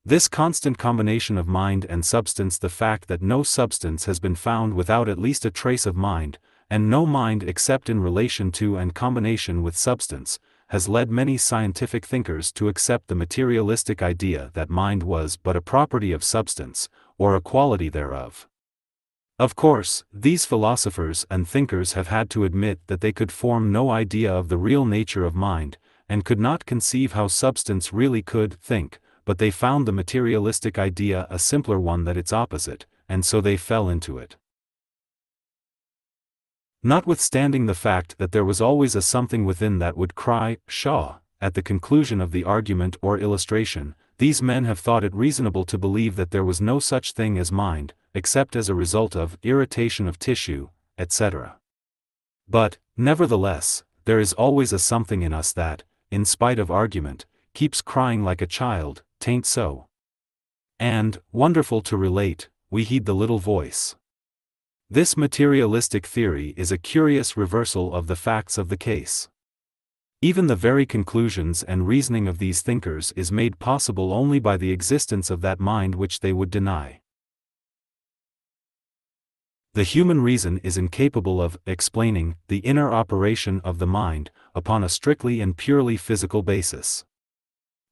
This constant combination of mind and substance the fact that no substance has been found without at least a trace of mind, and no mind except in relation to and combination with substance, has led many scientific thinkers to accept the materialistic idea that mind was but a property of substance, or a quality thereof. Of course, these philosophers and thinkers have had to admit that they could form no idea of the real nature of mind, and could not conceive how substance really could think, but they found the materialistic idea a simpler one than its opposite, and so they fell into it. Notwithstanding the fact that there was always a something within that would cry, Pshaw, at the conclusion of the argument or illustration, these men have thought it reasonable to believe that there was no such thing as mind, except as a result of irritation of tissue, etc. But, nevertheless, there is always a something in us that, in spite of argument, keeps crying like a child, tain't so. And, wonderful to relate, we heed the little voice. This materialistic theory is a curious reversal of the facts of the case. Even the very conclusions and reasoning of these thinkers is made possible only by the existence of that mind which they would deny. The human reason is incapable of explaining the inner operation of the mind upon a strictly and purely physical basis.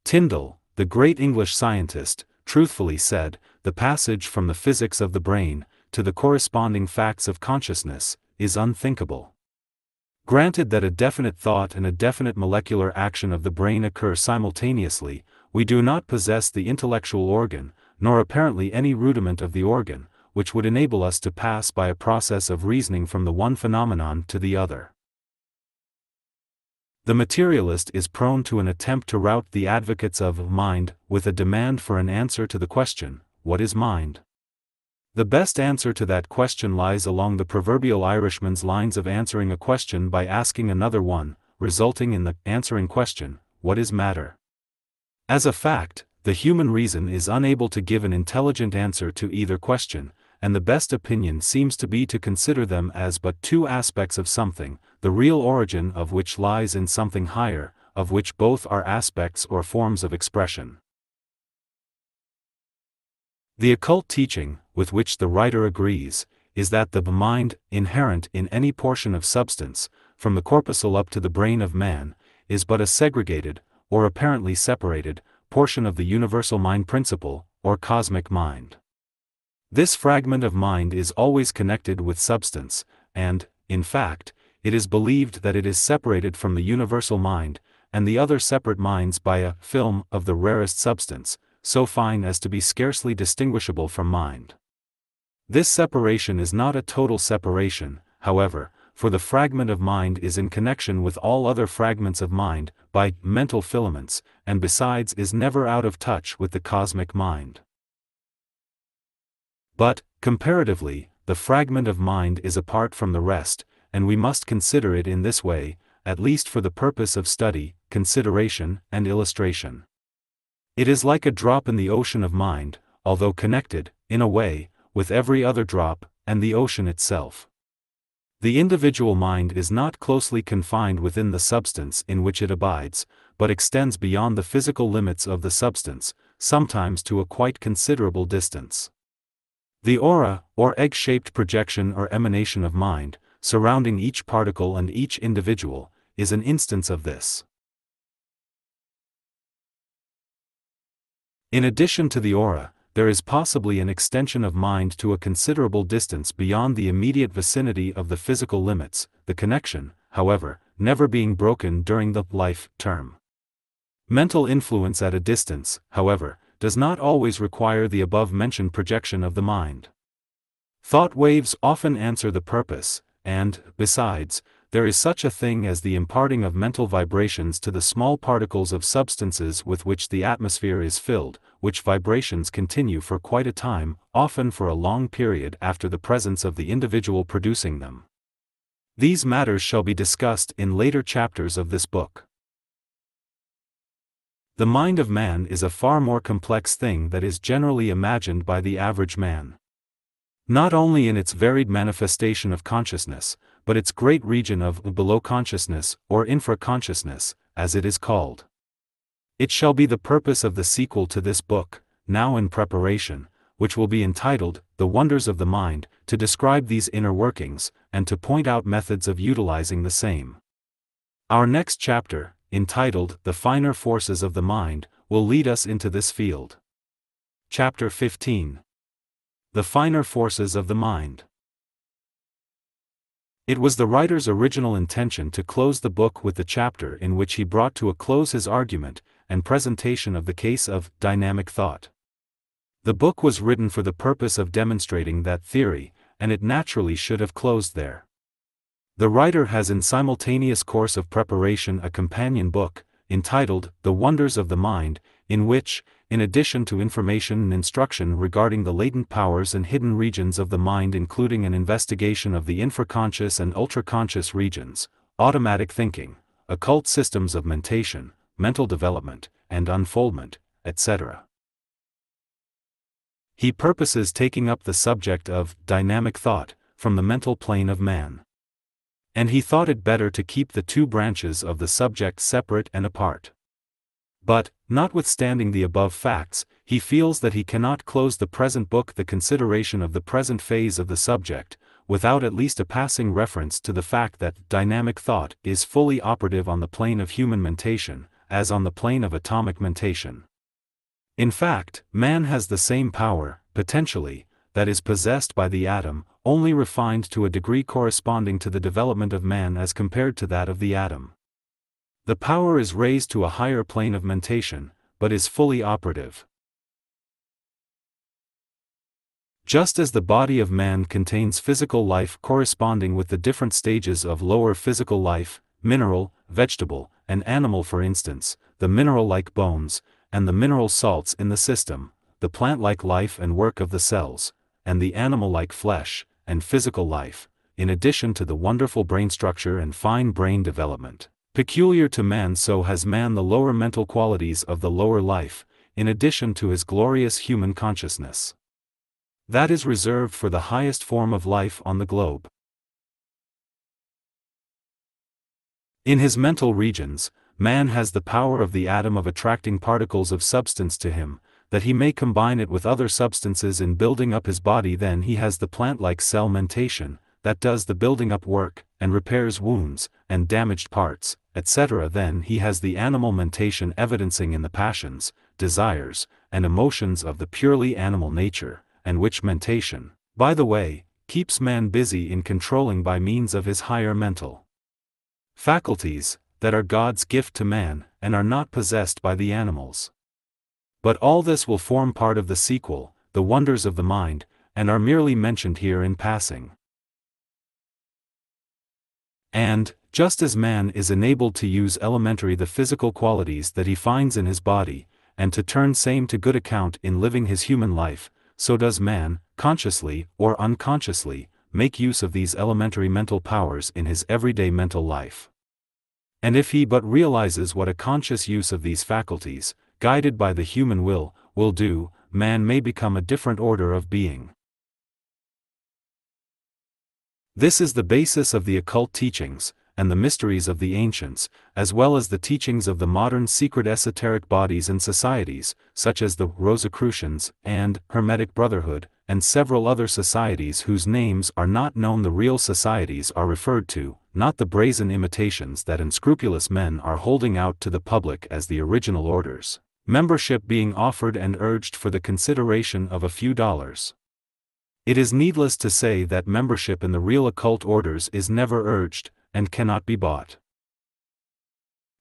Tyndall, the great English scientist, truthfully said, the passage from the physics of the brain to the corresponding facts of consciousness, is unthinkable. Granted that a definite thought and a definite molecular action of the brain occur simultaneously, we do not possess the intellectual organ, nor apparently any rudiment of the organ, which would enable us to pass by a process of reasoning from the one phenomenon to the other. The materialist is prone to an attempt to rout the advocates of mind with a demand for an answer to the question, What is mind? The best answer to that question lies along the proverbial Irishman's lines of answering a question by asking another one, resulting in the answering question, What is matter? As a fact, the human reason is unable to give an intelligent answer to either question, and the best opinion seems to be to consider them as but two aspects of something, the real origin of which lies in something higher, of which both are aspects or forms of expression. The occult teaching, with which the writer agrees, is that the mind, inherent in any portion of substance, from the corpuscle up to the brain of man, is but a segregated, or apparently separated, portion of the universal mind principle, or cosmic mind. This fragment of mind is always connected with substance, and, in fact, it is believed that it is separated from the universal mind, and the other separate minds by a film of the rarest substance, so fine as to be scarcely distinguishable from mind. This separation is not a total separation, however, for the fragment of mind is in connection with all other fragments of mind, by mental filaments, and besides is never out of touch with the cosmic mind. But, comparatively, the fragment of mind is apart from the rest, and we must consider it in this way, at least for the purpose of study, consideration, and illustration. It is like a drop in the ocean of mind, although connected, in a way, with every other drop, and the ocean itself. The individual mind is not closely confined within the substance in which it abides, but extends beyond the physical limits of the substance, sometimes to a quite considerable distance. The aura, or egg-shaped projection or emanation of mind, surrounding each particle and each individual, is an instance of this. In addition to the aura, there is possibly an extension of mind to a considerable distance beyond the immediate vicinity of the physical limits, the connection, however, never being broken during the life term. Mental influence at a distance, however, does not always require the above mentioned projection of the mind. Thought waves often answer the purpose, and, besides, there is such a thing as the imparting of mental vibrations to the small particles of substances with which the atmosphere is filled, which vibrations continue for quite a time, often for a long period after the presence of the individual producing them. These matters shall be discussed in later chapters of this book. The mind of man is a far more complex thing that is generally imagined by the average man. Not only in its varied manifestation of consciousness, but its great region of below consciousness, or infra-consciousness, as it is called. It shall be the purpose of the sequel to this book, now in preparation, which will be entitled, The Wonders of the Mind, to describe these inner workings, and to point out methods of utilizing the same. Our next chapter, entitled The Finer Forces of the Mind, will lead us into this field. Chapter 15 The Finer Forces of the Mind. It was the writer's original intention to close the book with the chapter in which he brought to a close his argument and presentation of the case of dynamic thought. The book was written for the purpose of demonstrating that theory, and it naturally should have closed there. The writer has in simultaneous course of preparation a companion book, entitled The Wonders of the Mind, in which, in addition to information and instruction regarding the latent powers and hidden regions of the mind including an investigation of the infraconscious and ultraconscious regions, automatic thinking, occult systems of mentation, mental development, and unfoldment, etc he purposes taking up the subject of dynamic thought from the mental plane of man. And he thought it better to keep the two branches of the subject separate and apart. But, notwithstanding the above facts, he feels that he cannot close the present book the consideration of the present phase of the subject, without at least a passing reference to the fact that dynamic thought is fully operative on the plane of human mentation, as on the plane of atomic mentation. In fact, man has the same power, potentially, that is possessed by the atom, only refined to a degree corresponding to the development of man as compared to that of the atom. The power is raised to a higher plane of mentation, but is fully operative. Just as the body of man contains physical life corresponding with the different stages of lower physical life, mineral, vegetable, and animal for instance, the mineral-like bones, and the mineral salts in the system, the plant-like life and work of the cells, and the animal-like flesh, and physical life, in addition to the wonderful brain structure and fine brain development. Peculiar to man so has man the lower mental qualities of the lower life, in addition to his glorious human consciousness. That is reserved for the highest form of life on the globe. In his mental regions, man has the power of the atom of attracting particles of substance to him, that he may combine it with other substances in building up his body then he has the plant-like cell mentation, that does the building up work, and repairs wounds, and damaged parts, etc. Then he has the animal mentation evidencing in the passions, desires, and emotions of the purely animal nature, and which mentation, by the way, keeps man busy in controlling by means of his higher mental faculties, that are God's gift to man, and are not possessed by the animals. But all this will form part of the sequel, the wonders of the mind, and are merely mentioned here in passing. And, just as man is enabled to use elementary the physical qualities that he finds in his body, and to turn same to good account in living his human life, so does man, consciously or unconsciously, make use of these elementary mental powers in his everyday mental life. And if he but realizes what a conscious use of these faculties, guided by the human will, will do, man may become a different order of being. This is the basis of the occult teachings, and the mysteries of the ancients, as well as the teachings of the modern secret esoteric bodies and societies, such as the Rosicrucians and Hermetic Brotherhood, and several other societies whose names are not known. The real societies are referred to, not the brazen imitations that unscrupulous men are holding out to the public as the original orders, membership being offered and urged for the consideration of a few dollars. It is needless to say that membership in the real occult orders is never urged, and cannot be bought.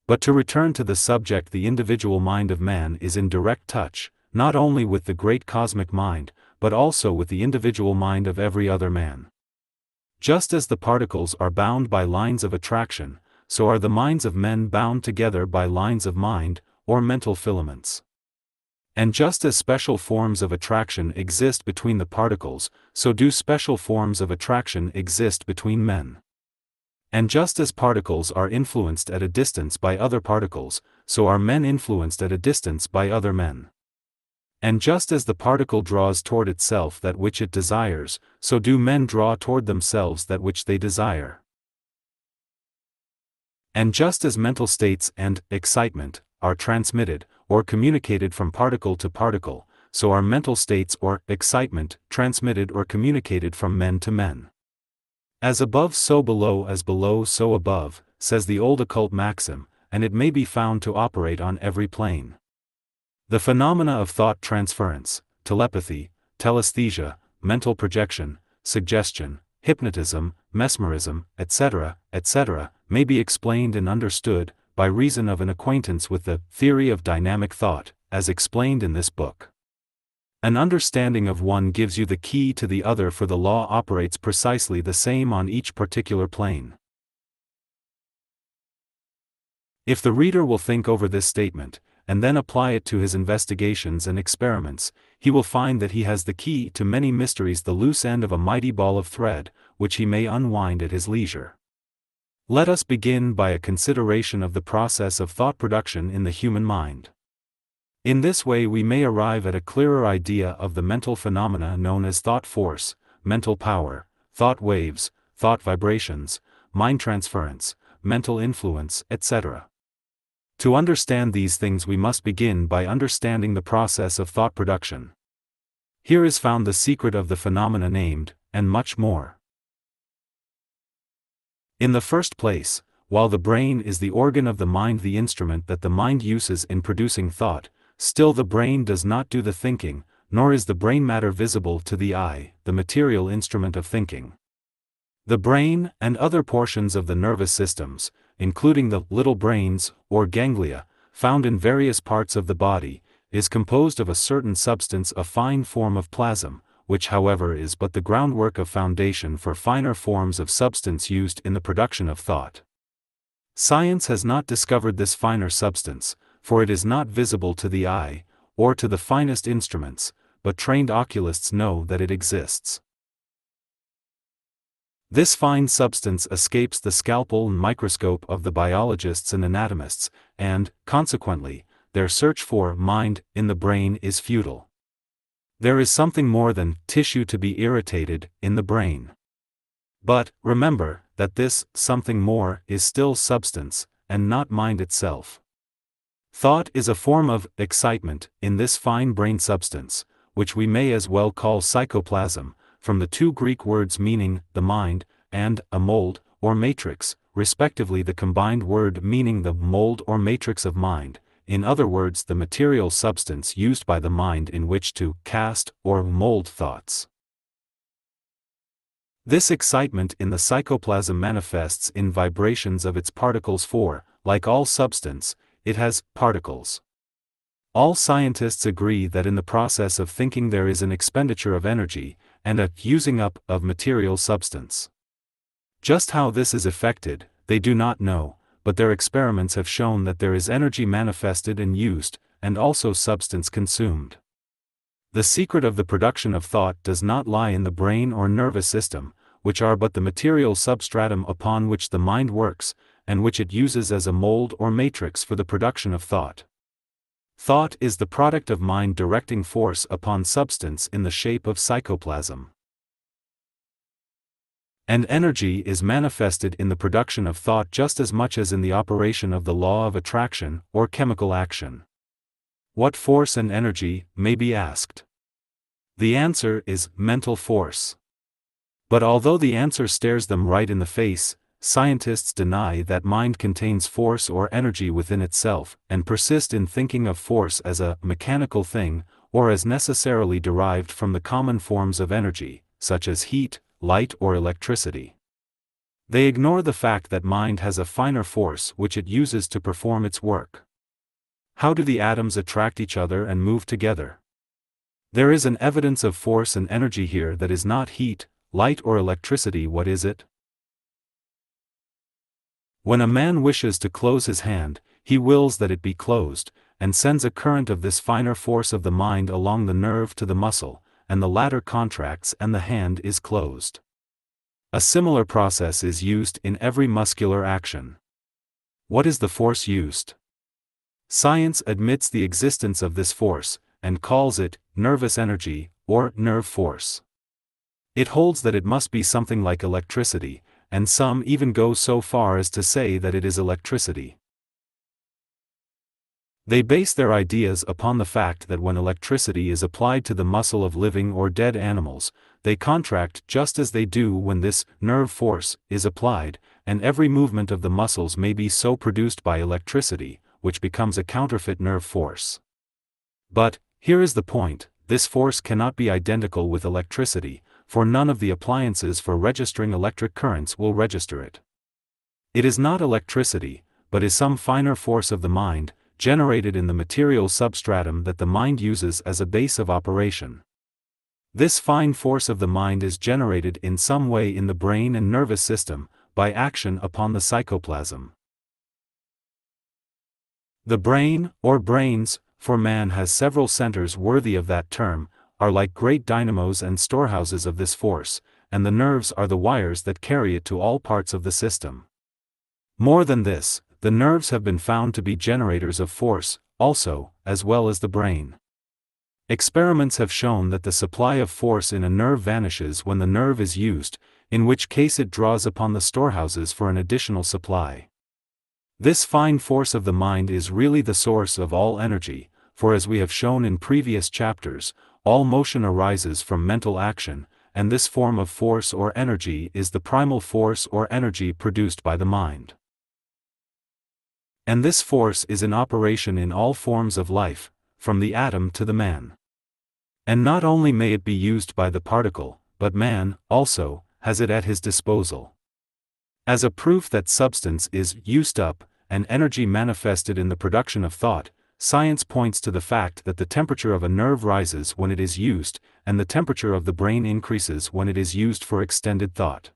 But to return to the subject, the individual mind of man is in direct touch, not only with the great cosmic mind, but also with the individual mind of every other man. Just as the particles are bound by lines of attraction, so are the minds of men bound together by lines of mind, or mental filaments. And just as special forms of attraction exist between the particles, so do special forms of attraction exist between men. And just as particles are influenced at a distance by other particles, so are men influenced at a distance by other men. And just as the particle draws toward itself that which it desires, so do men draw toward themselves that which they desire. And just as mental states and excitement are transmitted or communicated from particle to particle, so are mental states or excitement transmitted or communicated from men to men. As above so below as below so above, says the old occult maxim, and it may be found to operate on every plane. The phenomena of thought transference, telepathy, telesthesia, mental projection, suggestion, hypnotism, mesmerism, etc., etc., may be explained and understood, by reason of an acquaintance with the theory of dynamic thought, as explained in this book. An understanding of one gives you the key to the other, for the law operates precisely the same on each particular plane. If the reader will think over this statement, and then apply it to his investigations and experiments, he will find that he has the key to many mysteries, the loose end of a mighty ball of thread, which he may unwind at his leisure. Let us begin by a consideration of the process of thought production in the human mind. In this way, we may arrive at a clearer idea of the mental phenomena known as thought force, mental power, thought waves, thought vibrations, mind transference, mental influence, etc. To understand these things, we must begin by understanding the process of thought production. Here is found the secret of the phenomena named, and much more. In the first place, while the brain is the organ of the mind, the instrument that the mind uses in producing thought, still the brain does not do the thinking, nor is the brain matter visible to the eye, the material instrument of thinking. The brain, and other portions of the nervous systems, including the little brains, or ganglia, found in various parts of the body, is composed of a certain substance, a fine form of plasm, which however is but the groundwork of foundation for finer forms of substance used in the production of thought. Science has not discovered this finer substance, for it is not visible to the eye, or to the finest instruments, but trained occultists know that it exists. This fine substance escapes the scalpel and microscope of the biologists and anatomists, and, consequently, their search for mind in the brain is futile. There is something more than tissue to be irritated in the brain. But, remember, that this something more is still substance, and not mind itself. Thought is a form of excitement in this fine brain substance, which we may as well call psychoplasm, from the two Greek words meaning the mind, and a mold, or matrix, respectively, the combined word meaning the mold or matrix of mind, in other words the material substance used by the mind in which to cast or mold thoughts. This excitement in the psychoplasm manifests in vibrations of its particles for, like all substance, it has particles. All scientists agree that in the process of thinking there is an expenditure of energy, and a using up of material substance. Just how this is effected, they do not know, but their experiments have shown that there is energy manifested and used, and also substance consumed. The secret of the production of thought does not lie in the brain or nervous system, which are but the material substratum upon which the mind works, and which it uses as a mold or matrix for the production of thought. Thought is the product of mind directing force upon substance in the shape of psychoplasm. And energy is manifested in the production of thought just as much as in the operation of the law of attraction or chemical action. What force and energy, may be asked? The answer is mental force. But although the answer stares them right in the face, scientists deny that mind contains force or energy within itself, and persist in thinking of force as a mechanical thing, or as necessarily derived from the common forms of energy, such as heat, light or electricity. They ignore the fact that mind has a finer force which it uses to perform its work. How do the atoms attract each other and move together? There is an evidence of force and energy here that is not heat, light or electricity what is it? When a man wishes to close his hand, he wills that it be closed, and sends a current of this finer force of the mind along the nerve to the muscle, and the latter contracts and the hand is closed. A similar process is used in every muscular action. What is the force used? Science admits the existence of this force, and calls it nervous energy, or nerve force. It holds that it must be something like electricity, and some even go so far as to say that it is electricity. They base their ideas upon the fact that when electricity is applied to the muscle of living or dead animals, they contract just as they do when this nerve force is applied, and every movement of the muscles may be so produced by electricity, which becomes a counterfeit nerve force. But, here is the point, this force cannot be identical with electricity, for none of the appliances for registering electric currents will register it. It is not electricity, but is some finer force of the mind, generated in the material substratum that the mind uses as a base of operation. This fine force of the mind is generated in some way in the brain and nervous system, by action upon the psychoplasm. The brain, or brains, for man has several centers worthy of that term, are like great dynamos and storehouses of this force, and the nerves are the wires that carry it to all parts of the system. More than this, the nerves have been found to be generators of force, also, as well as the brain. Experiments have shown that the supply of force in a nerve vanishes when the nerve is used, in which case it draws upon the storehouses for an additional supply. This fine force of the mind is really the source of all energy, for as we have shown in previous chapters, all motion arises from mental action, and this form of force or energy is the primal force or energy produced by the mind. And this force is in operation in all forms of life, from the atom to the man. And not only may it be used by the particle, but man, also, has it at his disposal. As a proof that substance is used up, and energy manifested in the production of thought, science points to the fact that the temperature of a nerve rises when it is used, and the temperature of the brain increases when it is used for extended thought.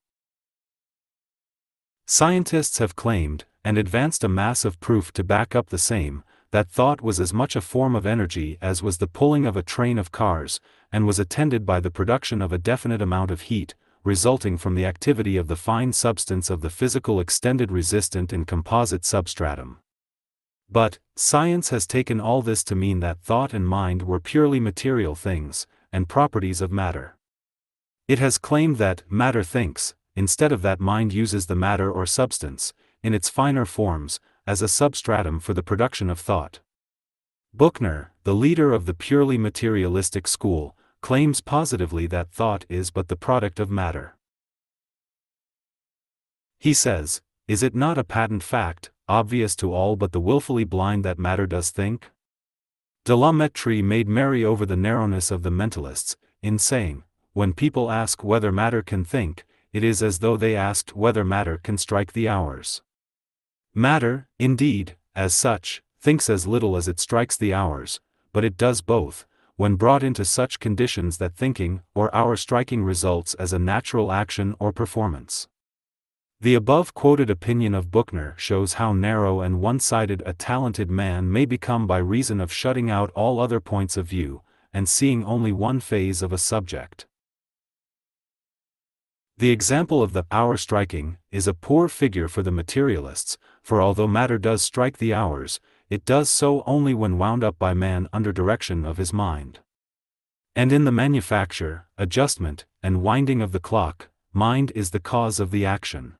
Scientists have claimed, and advanced a mass of proof to back up the same, that thought was as much a form of energy as was the pulling of a train of cars, and was attended by the production of a definite amount of heat, resulting from the activity of the fine substance of the physical extended resistant and composite substratum. But, science has taken all this to mean that thought and mind were purely material things, and properties of matter. It has claimed that matter thinks, instead of that mind uses the matter or substance, in its finer forms, as a substratum for the production of thought. Buchner, the leader of the purely materialistic school, claims positively that thought is but the product of matter. He says, Is it not a patent fact, obvious to all but the wilfully blind that matter does think? De la Mettrie made merry over the narrowness of the mentalists, in saying, When people ask whether matter can think, it is as though they asked whether matter can strike the hours. Matter, indeed, as such, thinks as little as it strikes the hours, but it does both, when brought into such conditions that thinking or hour striking results as a natural action or performance. The above quoted opinion of Buchner shows how narrow and one sided a talented man may become by reason of shutting out all other points of view, and seeing only one phase of a subject. The example of the hour striking is a poor figure for the materialists, for although matter does strike the hours, it does so only when wound up by man under direction of his mind. And in the manufacture, adjustment, and winding of the clock, mind is the cause of the action.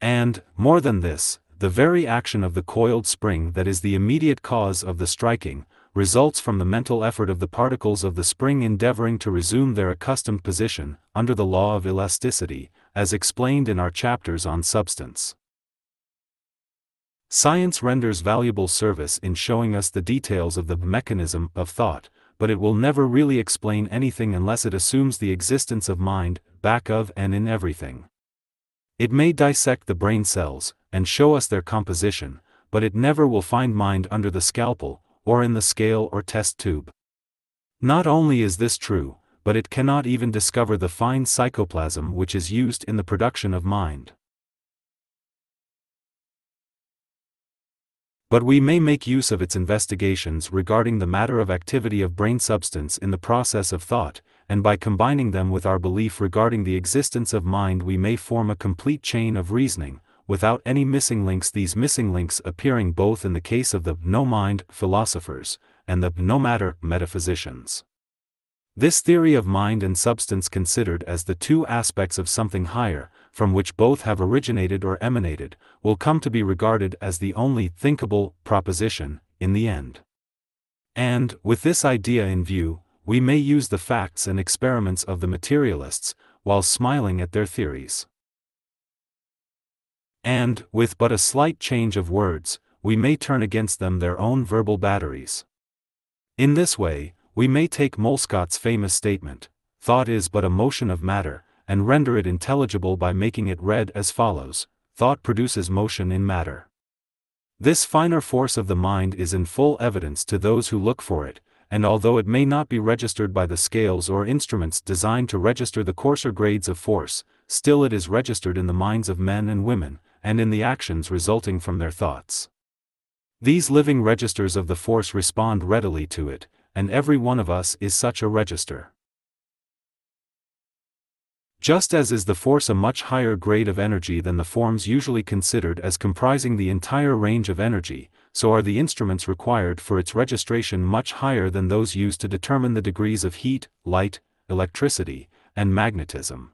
And, more than this, the very action of the coiled spring that is the immediate cause of the striking, results from the mental effort of the particles of the spring endeavoring to resume their accustomed position, under the law of elasticity, as explained in our chapters on substance. Science renders valuable service in showing us the details of the mechanism of thought, but it will never really explain anything unless it assumes the existence of mind, back of and in everything. It may dissect the brain cells, and show us their composition, but it never will find mind under the scalpel, or in the scale or test tube. Not only is this true, but it cannot even discover the fine psychoplasm which is used in the production of mind. But we may make use of its investigations regarding the matter of activity of brain substance in the process of thought, and by combining them with our belief regarding the existence of mind we may form a complete chain of reasoning, without any missing links these missing links appearing both in the case of the no-mind philosophers, and the no-matter metaphysicians. This theory of mind and substance considered as the two aspects of something higher, from which both have originated or emanated, will come to be regarded as the only thinkable proposition in the end. And, with this idea in view, we may use the facts and experiments of the materialists, while smiling at their theories. And, with but a slight change of words, we may turn against them their own verbal batteries. In this way, we may take Moleschott's famous statement, thought is but a motion of matter, and render it intelligible by making it read as follows thought produces motion in matter. This finer force of the mind is in full evidence to those who look for it, and although it may not be registered by the scales or instruments designed to register the coarser grades of force, still it is registered in the minds of men and women, and in the actions resulting from their thoughts. These living registers of the force respond readily to it, and every one of us is such a register. Just as is the force a much higher grade of energy than the forms usually considered as comprising the entire range of energy, so are the instruments required for its registration much higher than those used to determine the degrees of heat, light, electricity, and magnetism.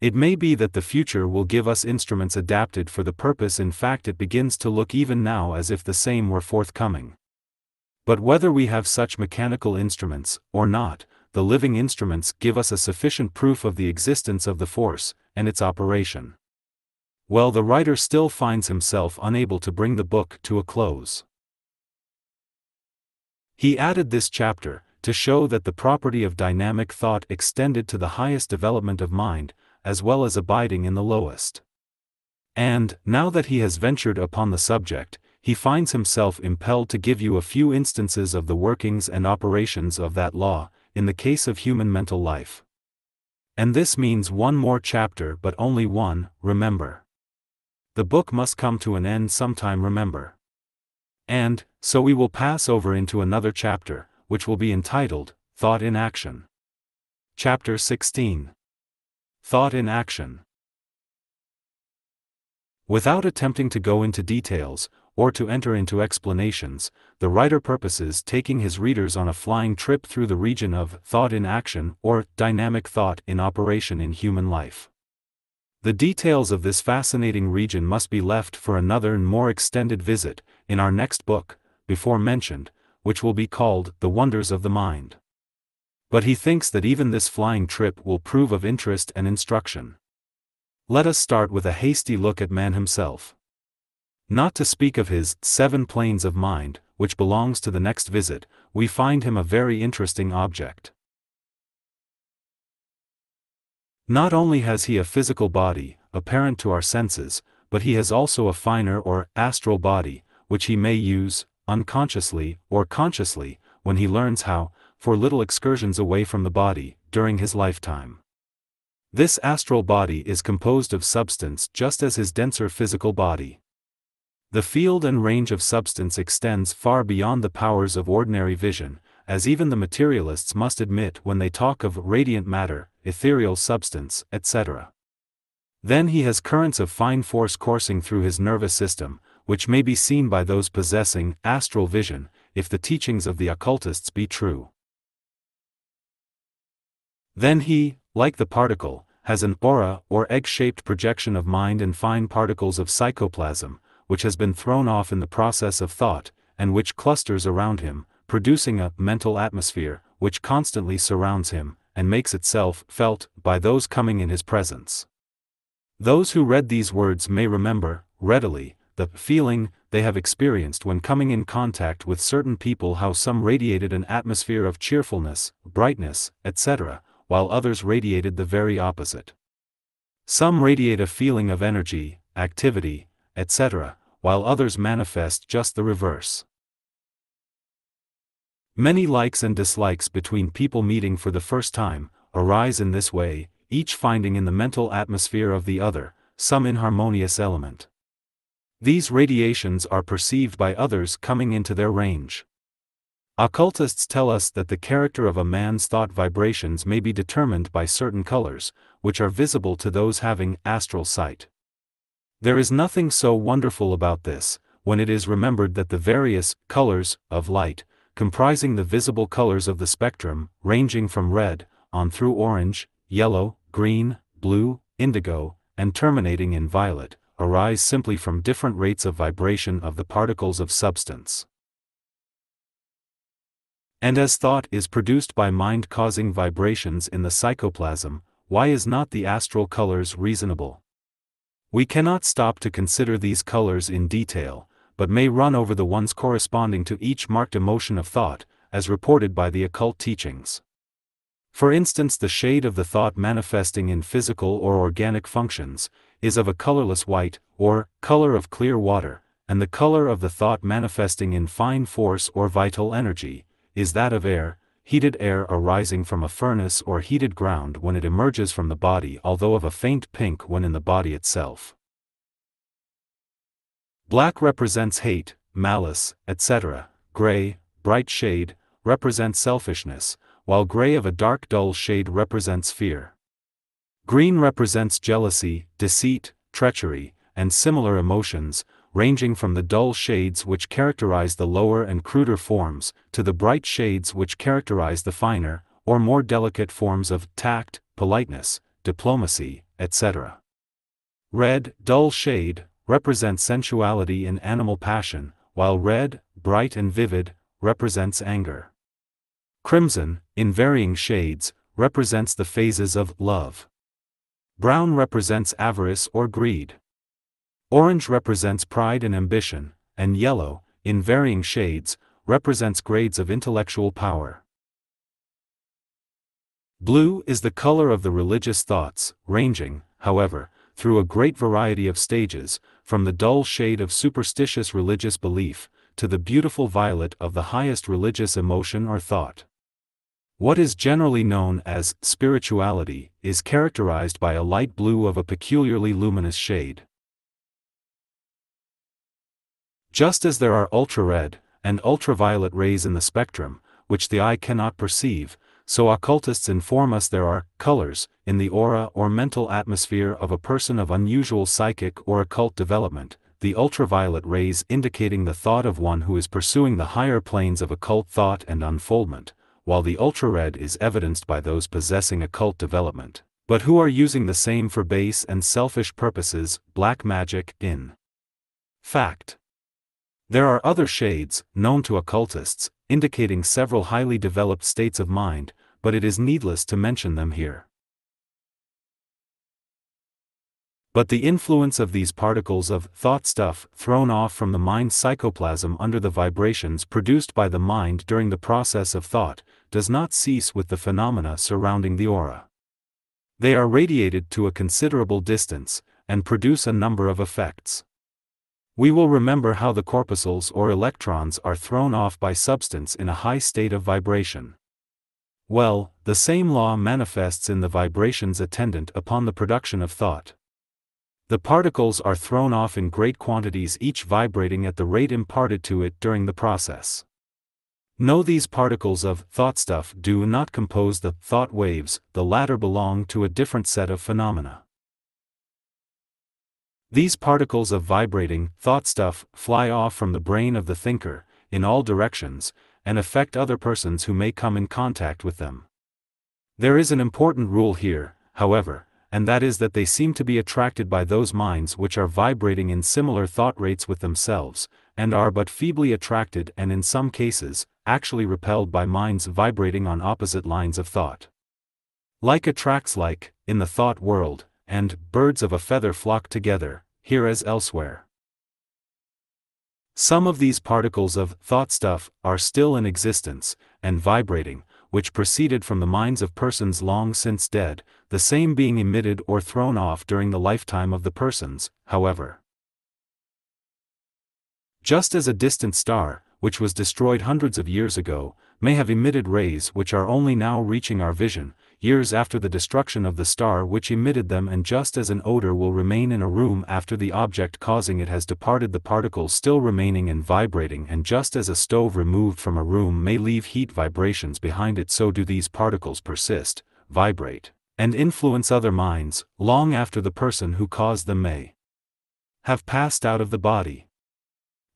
It may be that the future will give us instruments adapted for the purpose in fact it begins to look even now as if the same were forthcoming. But whether we have such mechanical instruments, or not, the living instruments give us a sufficient proof of the existence of the force, and its operation. Well, the writer still finds himself unable to bring the book to a close. He added this chapter, to show that the property of dynamic thought extended to the highest development of mind, as well as abiding in the lowest. And, now that he has ventured upon the subject, he finds himself impelled to give you a few instances of the workings and operations of that law, in the case of human mental life. And this means one more chapter but only one, remember. The book must come to an end sometime remember. And, so we will pass over into another chapter, which will be entitled, Thought in Action. Chapter 16 Thought in Action. Without attempting to go into details, or to enter into explanations, the writer purposes taking his readers on a flying trip through the region of thought in action or dynamic thought in operation in human life. The details of this fascinating region must be left for another and more extended visit, in our next book, before mentioned, which will be called The Wonders of the Mind. But he thinks that even this flying trip will prove of interest and instruction. Let us start with a hasty look at man himself. Not to speak of his seven planes of mind, which belongs to the next visit, we find him a very interesting object. Not only has he a physical body, apparent to our senses, but he has also a finer or astral body, which he may use, unconsciously or consciously, when he learns how, for little excursions away from the body, during his lifetime. This astral body is composed of substance just as his denser physical body. The field and range of substance extends far beyond the powers of ordinary vision, as even the materialists must admit when they talk of radiant matter, ethereal substance, etc. Then he has currents of fine force coursing through his nervous system, which may be seen by those possessing astral vision, if the teachings of the occultists be true. Then he, like the particle, has an aura or egg shaped projection of mind and fine particles of psychoplasm, which has been thrown off in the process of thought, and which clusters around him, producing a mental atmosphere, which constantly surrounds him, and makes itself felt by those coming in his presence. Those who read these words may remember, readily, the feeling they have experienced when coming in contact with certain people how some radiated an atmosphere of cheerfulness, brightness, etc., while others radiated the very opposite. Some radiate a feeling of energy, activity, etc., while others manifest just the reverse. Many likes and dislikes between people meeting for the first time arise in this way, each finding in the mental atmosphere of the other some inharmonious element. These radiations are perceived by others coming into their range. Occultists tell us that the character of a man's thought vibrations may be determined by certain colors, which are visible to those having astral sight. There is nothing so wonderful about this, when it is remembered that the various colors of light, comprising the visible colors of the spectrum, ranging from red, on through orange, yellow, green, blue, indigo, and terminating in violet, arise simply from different rates of vibration of the particles of substance. And as thought is produced by mind causing vibrations in the psychoplasm, why is not the astral colors reasonable? We cannot stop to consider these colors in detail, but may run over the ones corresponding to each marked emotion of thought, as reported by the occult teachings. For instance, the shade of the thought manifesting in physical or organic functions is of a colorless white, or color of clear water, and the color of the thought manifesting in fine force or vital energy is that of air, heated air arising from a furnace or heated ground when it emerges from the body, although of a faint pink when in the body itself. Black represents hate, malice, etc. Gray, bright shade, represents selfishness, while gray of a dark dull shade represents fear. Green represents jealousy, deceit, treachery, and similar emotions, ranging from the dull shades which characterize the lower and cruder forms, to the bright shades which characterize the finer, or more delicate forms of tact, politeness, diplomacy, etc. Red, dull shade, represents sensuality and animal passion, while red, bright and vivid, represents anger. Crimson, in varying shades, represents the phases of love. Brown represents avarice or greed. Orange represents pride and ambition, and yellow, in varying shades, represents grades of intellectual power. Blue is the color of the religious thoughts, ranging, however, through a great variety of stages, from the dull shade of superstitious religious belief, to the beautiful violet of the highest religious emotion or thought. What is generally known as spirituality is characterized by a light blue of a peculiarly luminous shade. Just as there are ultra-red and ultraviolet rays in the spectrum, which the eye cannot perceive, so occultists inform us there are colors in the aura or mental atmosphere of a person of unusual psychic or occult development, the ultraviolet rays indicating the thought of one who is pursuing the higher planes of occult thought and unfoldment, while the ultra-red is evidenced by those possessing occult development, but who are using the same for base and selfish purposes, black magic, in fact. There are other shades, known to occultists, indicating several highly developed states of mind, but it is needless to mention them here. But the influence of these particles of thought stuff thrown off from the mind psychoplasm under the vibrations produced by the mind during the process of thought does not cease with the phenomena surrounding the aura. They are radiated to a considerable distance and produce a number of effects. We will remember how the corpuscles or electrons are thrown off by substance in a high state of vibration. Well, the same law manifests in the vibrations attendant upon the production of thought. The particles are thrown off in great quantities each vibrating at the rate imparted to it during the process. Know these particles of thought stuff do not compose the thought waves, the latter belong to a different set of phenomena. These particles of vibrating, thought stuff, fly off from the brain of the thinker, in all directions, and affect other persons who may come in contact with them. There is an important rule here, however, and that is that they seem to be attracted by those minds which are vibrating in similar thought rates with themselves, and are but feebly attracted and in some cases, actually repelled by minds vibrating on opposite lines of thought. Like attracts like, in the thought world, and birds of a feather flock together, here as elsewhere. Some of these particles of thought stuff are still in existence, and vibrating, which proceeded from the minds of persons long since dead, the same being emitted or thrown off during the lifetime of the persons, however. Just as a distant star, which was destroyed hundreds of years ago, may have emitted rays which are only now reaching our vision, years after the destruction of the star which emitted them and just as an odor will remain in a room after the object causing it has departed the particles still remaining and vibrating and just as a stove removed from a room may leave heat vibrations behind it so do these particles persist, vibrate, and influence other minds, long after the person who caused them may have passed out of the body.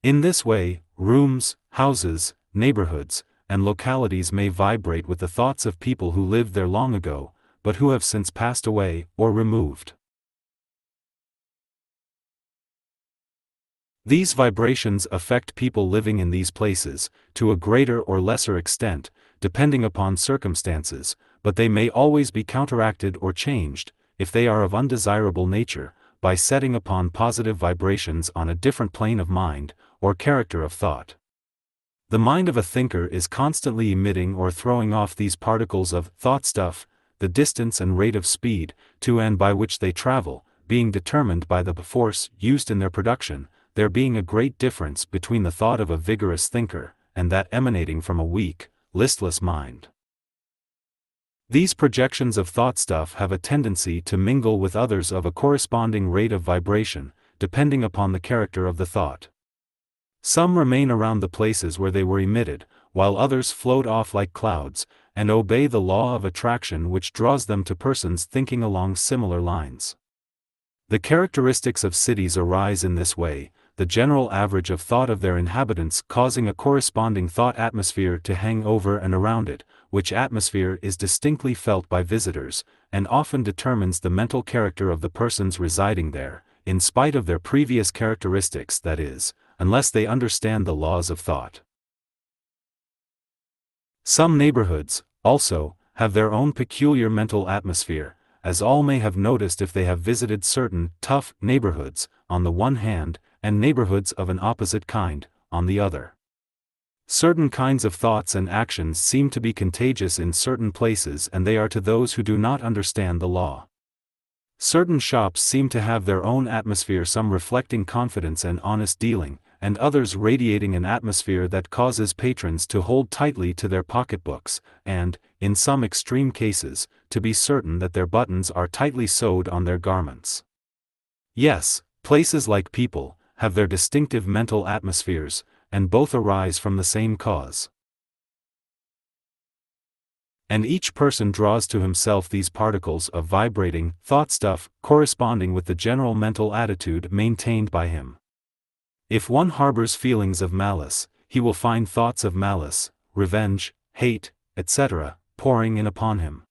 In this way, rooms, houses, neighborhoods, and localities may vibrate with the thoughts of people who lived there long ago, but who have since passed away or removed. These vibrations affect people living in these places, to a greater or lesser extent, depending upon circumstances, but they may always be counteracted or changed, if they are of undesirable nature, by setting upon positive vibrations on a different plane of mind, or character of thought. The mind of a thinker is constantly emitting or throwing off these particles of thought stuff, the distance and rate of speed, to and by which they travel, being determined by the force used in their production, there being a great difference between the thought of a vigorous thinker, and that emanating from a weak, listless mind. These projections of thought stuff have a tendency to mingle with others of a corresponding rate of vibration, depending upon the character of the thought. Some remain around the places where they were emitted, while others float off like clouds, and obey the law of attraction which draws them to persons thinking along similar lines. The characteristics of cities arise in this way, the general average of thought of their inhabitants causing a corresponding thought atmosphere to hang over and around it, which atmosphere is distinctly felt by visitors, and often determines the mental character of the persons residing there, in spite of their previous characteristics that is, unless they understand the laws of thought. Some neighborhoods, also, have their own peculiar mental atmosphere, as all may have noticed if they have visited certain tough neighborhoods, on the one hand, and neighborhoods of an opposite kind, on the other. Certain kinds of thoughts and actions seem to be contagious in certain places and they are to those who do not understand the law. Certain shops seem to have their own atmosphere some reflecting confidence and honest dealing, and others radiating an atmosphere that causes patrons to hold tightly to their pocketbooks, and, in some extreme cases, to be certain that their buttons are tightly sewed on their garments. Yes, places like people, have their distinctive mental atmospheres, and both arise from the same cause. And each person draws to himself these particles of vibrating, thought stuff, corresponding with the general mental attitude maintained by him. If one harbors feelings of malice, he will find thoughts of malice, revenge, hate, etc., pouring in upon him.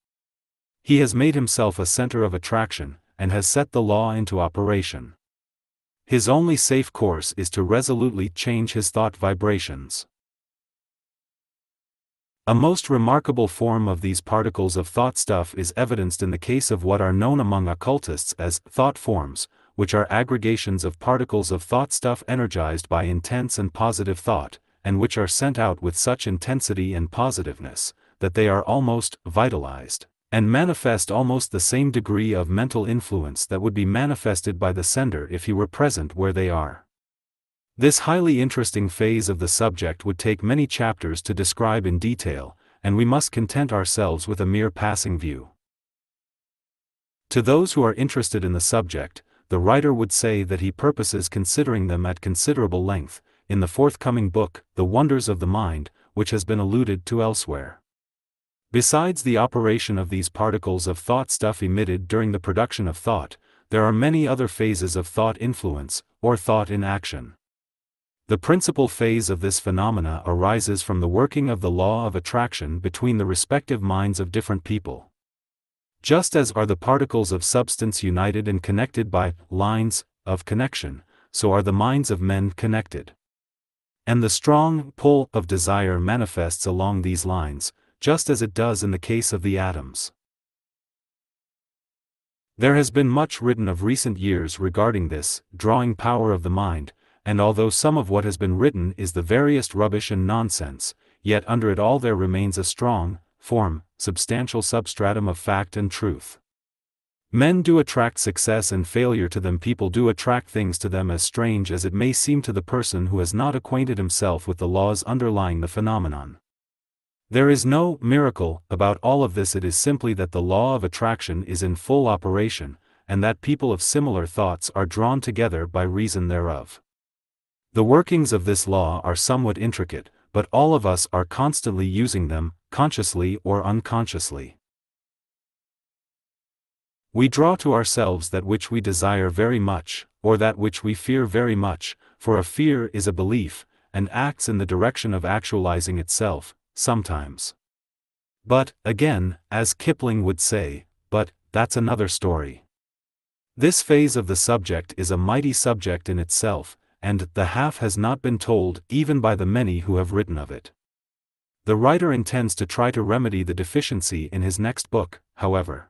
He has made himself a center of attraction, and has set the law into operation. His only safe course is to resolutely change his thought vibrations. A most remarkable form of these particles of thought stuff is evidenced in the case of what are known among occultists as thought forms, which are aggregations of particles of thought stuff energized by intense and positive thought, and which are sent out with such intensity and positiveness, that they are almost vitalized and manifest almost the same degree of mental influence that would be manifested by the sender if he were present where they are. This highly interesting phase of the subject would take many chapters to describe in detail, and we must content ourselves with a mere passing view. To those who are interested in the subject, the writer would say that he purposes considering them at considerable length, in the forthcoming book, The Wonders of the Mind, which has been alluded to elsewhere. Besides the operation of these particles of thought stuff emitted during the production of thought, there are many other phases of thought influence, or thought in action. The principal phase of this phenomena arises from the working of the law of attraction between the respective minds of different people. Just as are the particles of substance united and connected by lines of connection, so are the minds of men connected. And the strong pull of desire manifests along these lines, just as it does in the case of the atoms. There has been much written of recent years regarding this drawing power of the mind, and although some of what has been written is the veriest rubbish and nonsense, yet under it all there remains a strong, form, substantial substratum of fact and truth. Men do attract success and failure to them, people do attract things to them as strange as it may seem to the person who has not acquainted himself with the laws underlying the phenomenon. There is no miracle about all of this, it is simply that the law of attraction is in full operation, and that people of similar thoughts are drawn together by reason thereof. The workings of this law are somewhat intricate, but all of us are constantly using them, consciously or unconsciously. We draw to ourselves that which we desire very much, or that which we fear very much, for a fear is a belief, and acts in the direction of actualizing itself, sometimes. But, again, as Kipling would say, but, that's another story. This phase of the subject is a mighty subject in itself, and the half has not been told even by the many who have written of it. The writer intends to try to remedy the deficiency in his next book, however.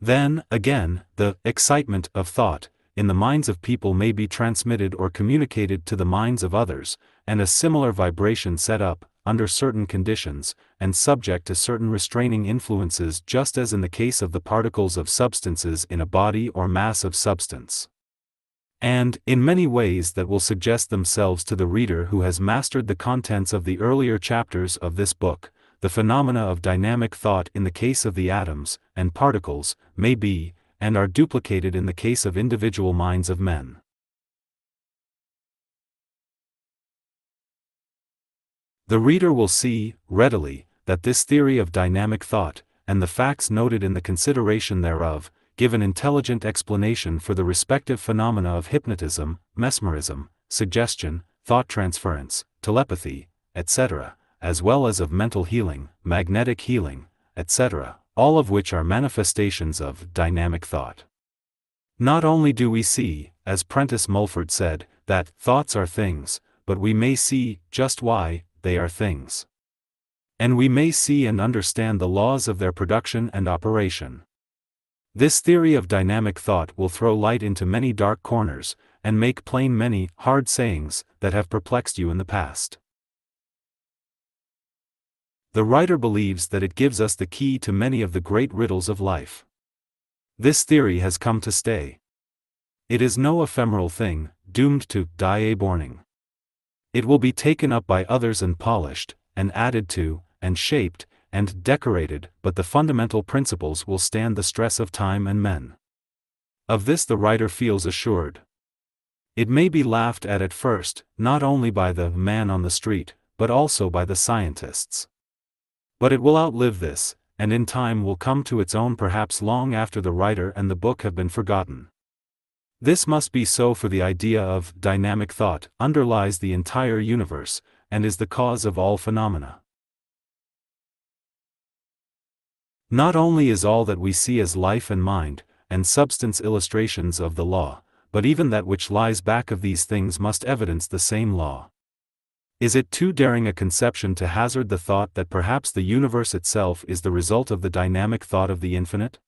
Then, again, the excitement of thought in the minds of people may be transmitted or communicated to the minds of others, and a similar vibration set up, under certain conditions, and subject to certain restraining influences just as in the case of the particles of substances in a body or mass of substance. And, in many ways that will suggest themselves to the reader who has mastered the contents of the earlier chapters of this book, the phenomena of dynamic thought in the case of the atoms and particles may be, and are duplicated in the case of individual minds of men. The reader will see, readily, that this theory of dynamic thought, and the facts noted in the consideration thereof, give an intelligent explanation for the respective phenomena of hypnotism, mesmerism, suggestion, thought transference, telepathy, etc., as well as of mental healing, magnetic healing, etc., all of which are manifestations of dynamic thought. Not only do we see, as Prentice Mulford said, that thoughts are things, but we may see just why they are things. And we may see and understand the laws of their production and operation. This theory of dynamic thought will throw light into many dark corners, and make plain many hard sayings that have perplexed you in the past. The writer believes that it gives us the key to many of the great riddles of life. This theory has come to stay. It is no ephemeral thing, doomed to die a borning. It will be taken up by others and polished, and added to, and shaped, and decorated, but the fundamental principles will stand the stress of time and men. Of this the writer feels assured. It may be laughed at at first, not only by the man on the street, but also by the scientists. But it will outlive this, and in time will come to its own perhaps long after the writer and the book have been forgotten. This must be so for the idea of dynamic thought underlies the entire universe, and is the cause of all phenomena. Not only is all that we see as life and mind, and substance illustrations of the law, but even that which lies back of these things must evidence the same law. Is it too daring a conception to hazard the thought that perhaps the universe itself is the result of the dynamic thought of the infinite?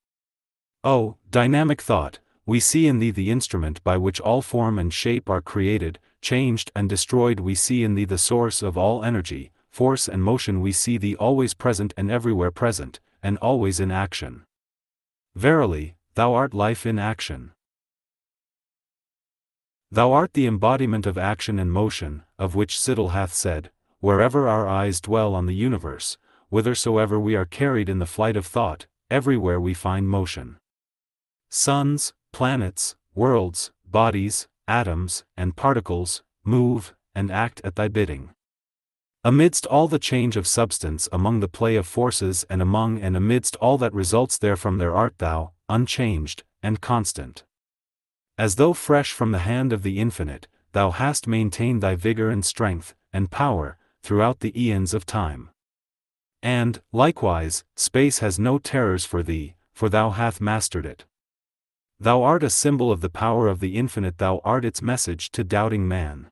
Oh, dynamic thought, we see in thee the instrument by which all form and shape are created, changed and destroyed we see in thee the source of all energy, force and motion we see thee always present and everywhere present, and always in action. Verily, thou art life in action. Thou art the embodiment of action and motion, of which Siddle hath said, Wherever our eyes dwell on the universe, whithersoever we are carried in the flight of thought, everywhere we find motion. Suns, planets, worlds, bodies, atoms, and particles, move, and act at thy bidding. Amidst all the change of substance among the play of forces and among and amidst all that results therefrom there art thou, unchanged, and constant. As though fresh from the hand of the infinite, thou hast maintained thy vigor and strength, and power, throughout the eons of time. And, likewise, space has no terrors for thee, for thou hast mastered it. Thou art a symbol of the power of the infinite, thou art its message to doubting man.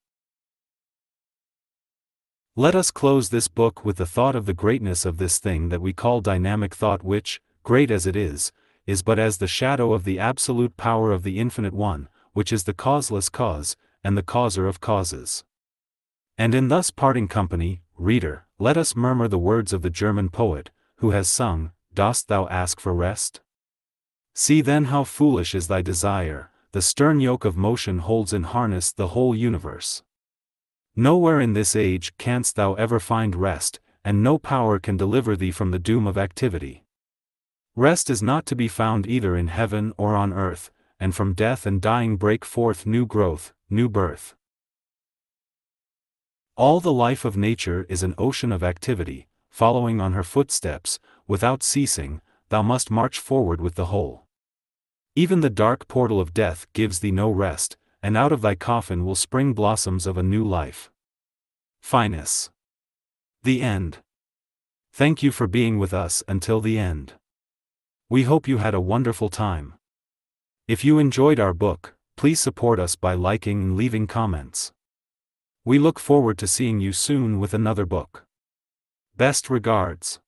Let us close this book with the thought of the greatness of this thing that we call dynamic thought, which, great as it is, is but as the shadow of the absolute power of the infinite one, which is the causeless cause, and the causer of causes. And in thus parting company, reader, let us murmur the words of the German poet, who has sung, Dost thou ask for rest? See then how foolish is thy desire, the stern yoke of motion holds in harness the whole universe. Nowhere in this age canst thou ever find rest, and no power can deliver thee from the doom of activity. Rest is not to be found either in heaven or on earth, and from death and dying break forth new growth, new birth. All the life of nature is an ocean of activity, following on her footsteps, without ceasing, thou must march forward with the whole. Even the dark portal of death gives thee no rest, and out of thy coffin will spring blossoms of a new life. Finis. The End. Thank you for being with us until the end. We hope you had a wonderful time. If you enjoyed our book, please support us by liking and leaving comments. We look forward to seeing you soon with another book. Best regards.